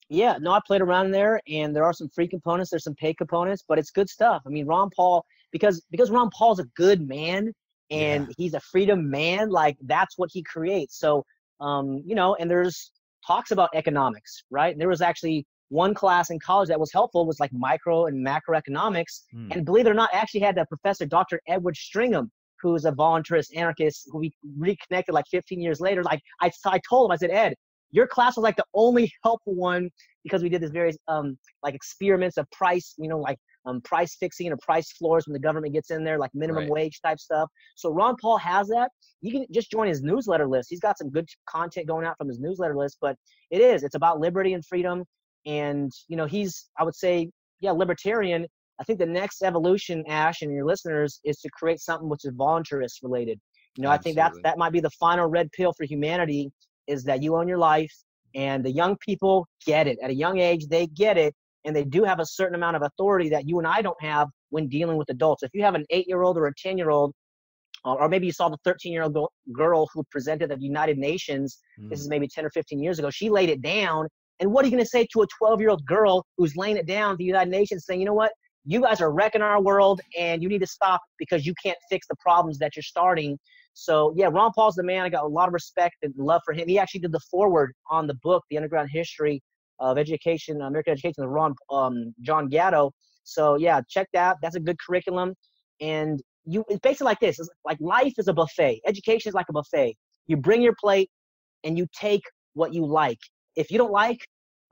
Yeah, no, I played around there, and there are some free components. There's some paid components, but it's good stuff. I mean, Ron Paul, because because Ron Paul's a good man and yeah. he's a freedom man. Like that's what he creates. So, um, you know, and there's talks about economics, right? And there was actually one class in college that was helpful was like micro and macroeconomics. Mm. And believe it or not, I actually had a professor, Dr. Edward Stringham, who's a voluntarist anarchist who we reconnected like 15 years later. Like I, I told him, I said, Ed, your class was like the only helpful one because we did this various um, like experiments of price, you know, like um, price fixing or price floors when the government gets in there, like minimum right. wage type stuff. So Ron Paul has that. You can just join his newsletter list. He's got some good content going out from his newsletter list, but it is, it's about liberty and freedom and you know he's i would say yeah libertarian i think the next evolution Ashe and your listeners is to create something which is voluntarist related you know Absolutely. i think that that might be the final red pill for humanity is that you own your life And the young people get it. At a young age, they get it. And they do have a certain amount of authority that you and I don't have when dealing with adults. If you have an eight year old or a 10 year old, or maybe you saw the 13 year old girl who presented at the United Nations, mm. this is maybe 10 or 15 years ago, she laid it down. And what are you going to say to a 12 year old girl who's laying it down at the United Nations saying, you know what? You guys are wrecking our world and you need to stop because you can't fix the problems that you're starting. So, yeah, Ron Paul's the man. I got a lot of respect and love for him. He actually did the foreword on the book, The Underground History of Education, American Education, with Ron um, John Gatto. So, yeah, check that. That's a good curriculum. And you it's basically like this it's like life is a buffet education is like a buffet you bring your plate and you take what you like if you don't like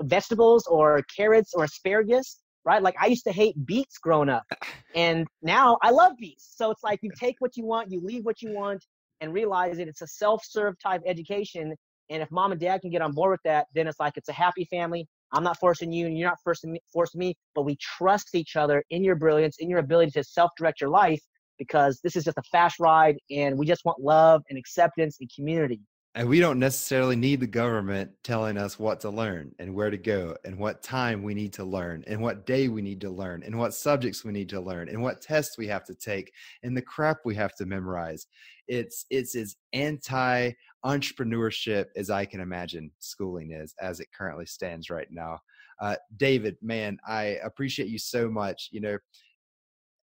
vegetables or carrots or asparagus right like i used to hate beets growing up and now i love beets so it's like you take what you want you leave what you want and realize that it's a self-serve type education and if mom and dad can get on board with that then it's like it's a happy family i'm not forcing you and you're not forcing me, forcing me but we trust each other in your brilliance in your ability to self-direct your life because this is just a fast ride and we just want love and acceptance and community. And we don't necessarily need the government telling us what to learn and where to go and what time we need to learn and what day we need to learn and what subjects we need to learn and what tests we have to take and the crap we have to memorize. It's it's as anti entrepreneurship as I can imagine schooling is as it currently stands right now. Uh, David, man, I appreciate you so much. You know,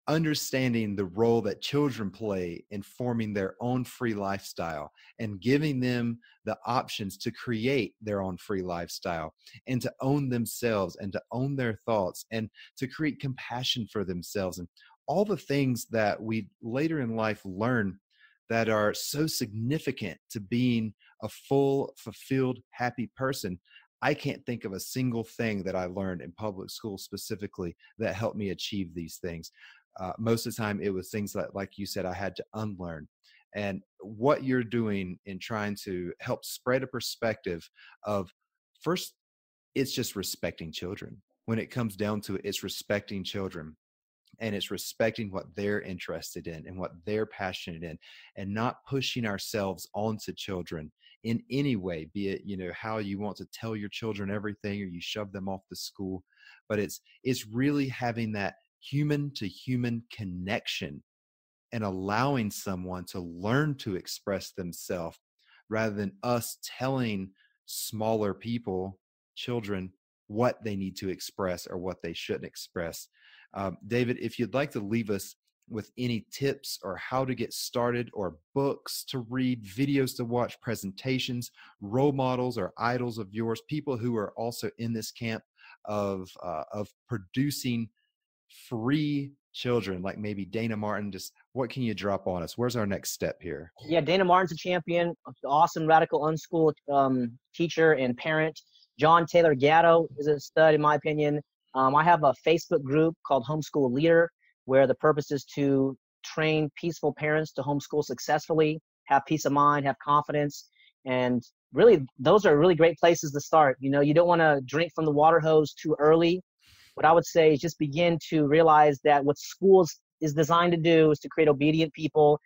understanding the role that children play in forming their own free lifestyle and giving them the options to create their own free lifestyle and to own themselves and to own their thoughts and to create compassion for themselves and all the things that we later in life learn that are so significant to being a full fulfilled happy person. I can't think of a single thing that I learned in public school specifically that helped me achieve these things uh, most of the time it was things that like you said i had to unlearn. And what you're doing in trying to help spread a perspective of first it's just respecting children. When it comes down to it it's respecting children and it's respecting what they're interested in and what they're passionate in and not pushing ourselves onto children in any way be it you know how you want to tell your children everything or you shove them off to school but it's it's really having that human to human connection and allowing someone to learn to express themselves rather than us telling smaller people, children, what they need to express or what they shouldn't express. Um, David, if you'd like to leave us with any tips or how to get started or books to read, videos to watch, presentations, role models or idols of yours, people who are also in this camp of uh, of producing free children like maybe Dayna Martin? Just what can you drop on us? Where's our next step here? Yeah, Dayna Martin's a champion, awesome radical unschool um, teacher and parent. John Taylor Gatto is a stud, in my opinion. Um, I have a Facebook group called Homeschool Leader, where the purpose is to train peaceful parents to homeschool successfully, have peace of mind, have confidence, and really, those are really great places to start. You know, you don't want to drink from the water hose too early what I would say is just begin to realize that what schools is designed to do is to create obedient people.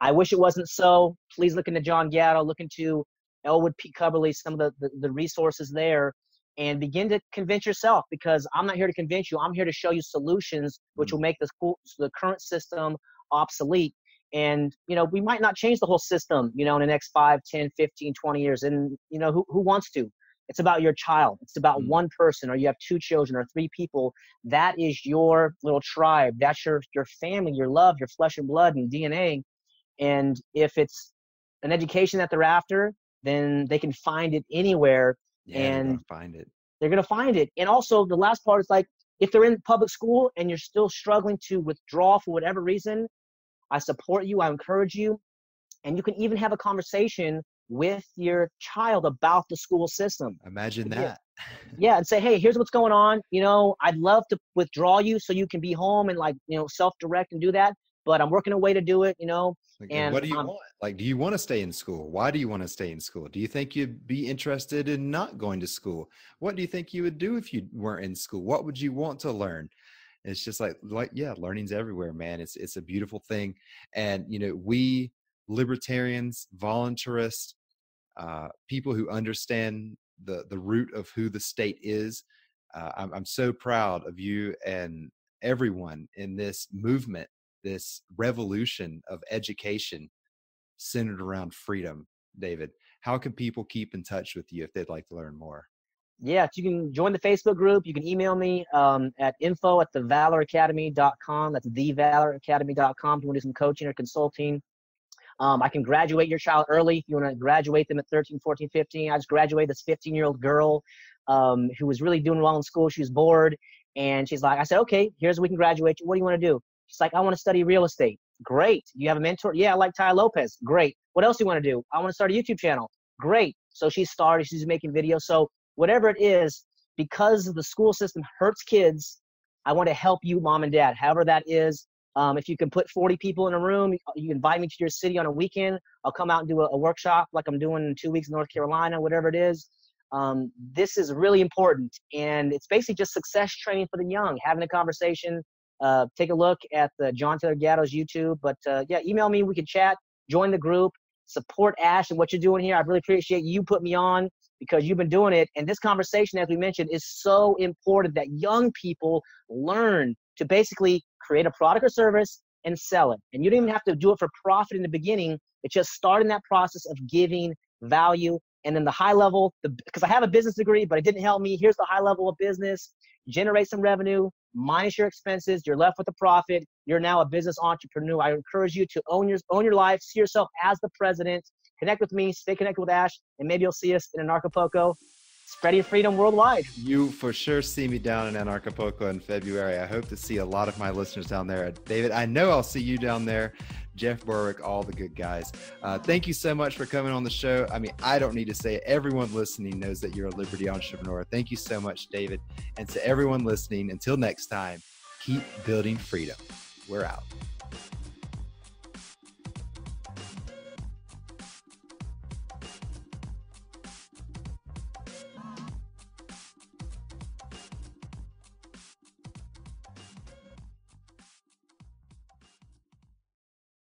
I wish it wasn't so. Please look into John Gatto, look into Ellwood P. Cubberley, some of the, the, the resources there, and begin to convince yourself because I'm not here to convince you. I'm here to show you solutions which mm. will make the, school, the current system obsolete. And, you know, we might not change the whole system, you know, in the next 5, 10, 15, 20 years. And, you know, who, who wants to? It's about your child. It's about mm-hmm. one person, or you have two children, or three people. That is your little tribe. That's your your family, your love, your flesh and blood and DNA. And if it's an education that they're after, then they can find it anywhere. Yeah, and find it. They're gonna find it. And also the last part is like if they're in public school and you're still struggling to withdraw for whatever reason, I support you. I encourage you. And you can even have a conversation with your child about the school system. Imagine that. Yeah, and say, hey, here's what's going on. You know, I'd love to withdraw you so you can be home and like, you know, self-direct and do that. But I'm working a way to do it, you know. Like, and what do you um, want? Like, do you want to stay in school? Why do you want to stay in school? Do you think you'd be interested in not going to school? What do you think you would do if you weren't in school? What would you want to learn? It's just like, like, yeah, learning's everywhere, man. It's it's a beautiful thing, and you know, we libertarians, voluntarists, uh, people who understand the the root of who the state is. Uh, I'm, I'm so proud of you and everyone in this movement, this revolution of education centered around freedom. David, how can people keep in touch with you if they'd like to learn more? Yeah, you can join the Facebook group. You can email me um, at info at thevaloracademy.com. That's thevaloracademy.com if you want to do some coaching or consulting. Um, I can graduate your child early if you want to graduate them at 13, 14, 15. I just graduated this 15 year old girl um, who was really doing well in school. She was bored. And she's like, I said, okay, here's we can graduate you. What do you want to do? She's like, I want to study real estate. Great. You have a mentor? Yeah, I like Tai Lopez. Great. What else do you want to do? I want to start a YouTube channel. Great. So she started, she's making videos. So whatever it is, because the school system hurts kids, I want to help you, mom and dad, however that is. Um, if you can put 40 people in a room, you invite me to your city on a weekend. I'll come out and do a, a workshop like I'm doing in two weeks in North Carolina, whatever it is. Um, this is really important. And it's basically just success training for the young, having a conversation. Uh, take a look at the John Taylor Gatto's YouTube. But uh, yeah, email me. We can chat. Join the group. Support Ashe and what you're doing here. I really appreciate you put me on because you've been doing it. And this conversation, as we mentioned, is so important that young people learn to basically create a product or service and sell it. And you don't even have to do it for profit in the beginning. It's just starting that process of giving value. And then the high level, because I have a business degree, but it didn't help me. Here's the high level of business generate some revenue, minus your expenses. You're left with a profit. You're now a business entrepreneur. I encourage you to own your, own your life, see yourself as the president. Connect with me, stay connected with Ashe, and maybe you'll see us in Anarchapulco your freedom worldwide. You for sure see me down in Anarchapulco in February. I hope to see a lot of my listeners down there. David, I know I'll see you down there. Jeff Berwick, all the good guys. Uh, thank you so much for coming on the show. I mean, I don't need to say it. Everyone listening knows that you're a Liberty entrepreneur. Thank you so much, David. And to everyone listening, until next time, keep building freedom. We're out.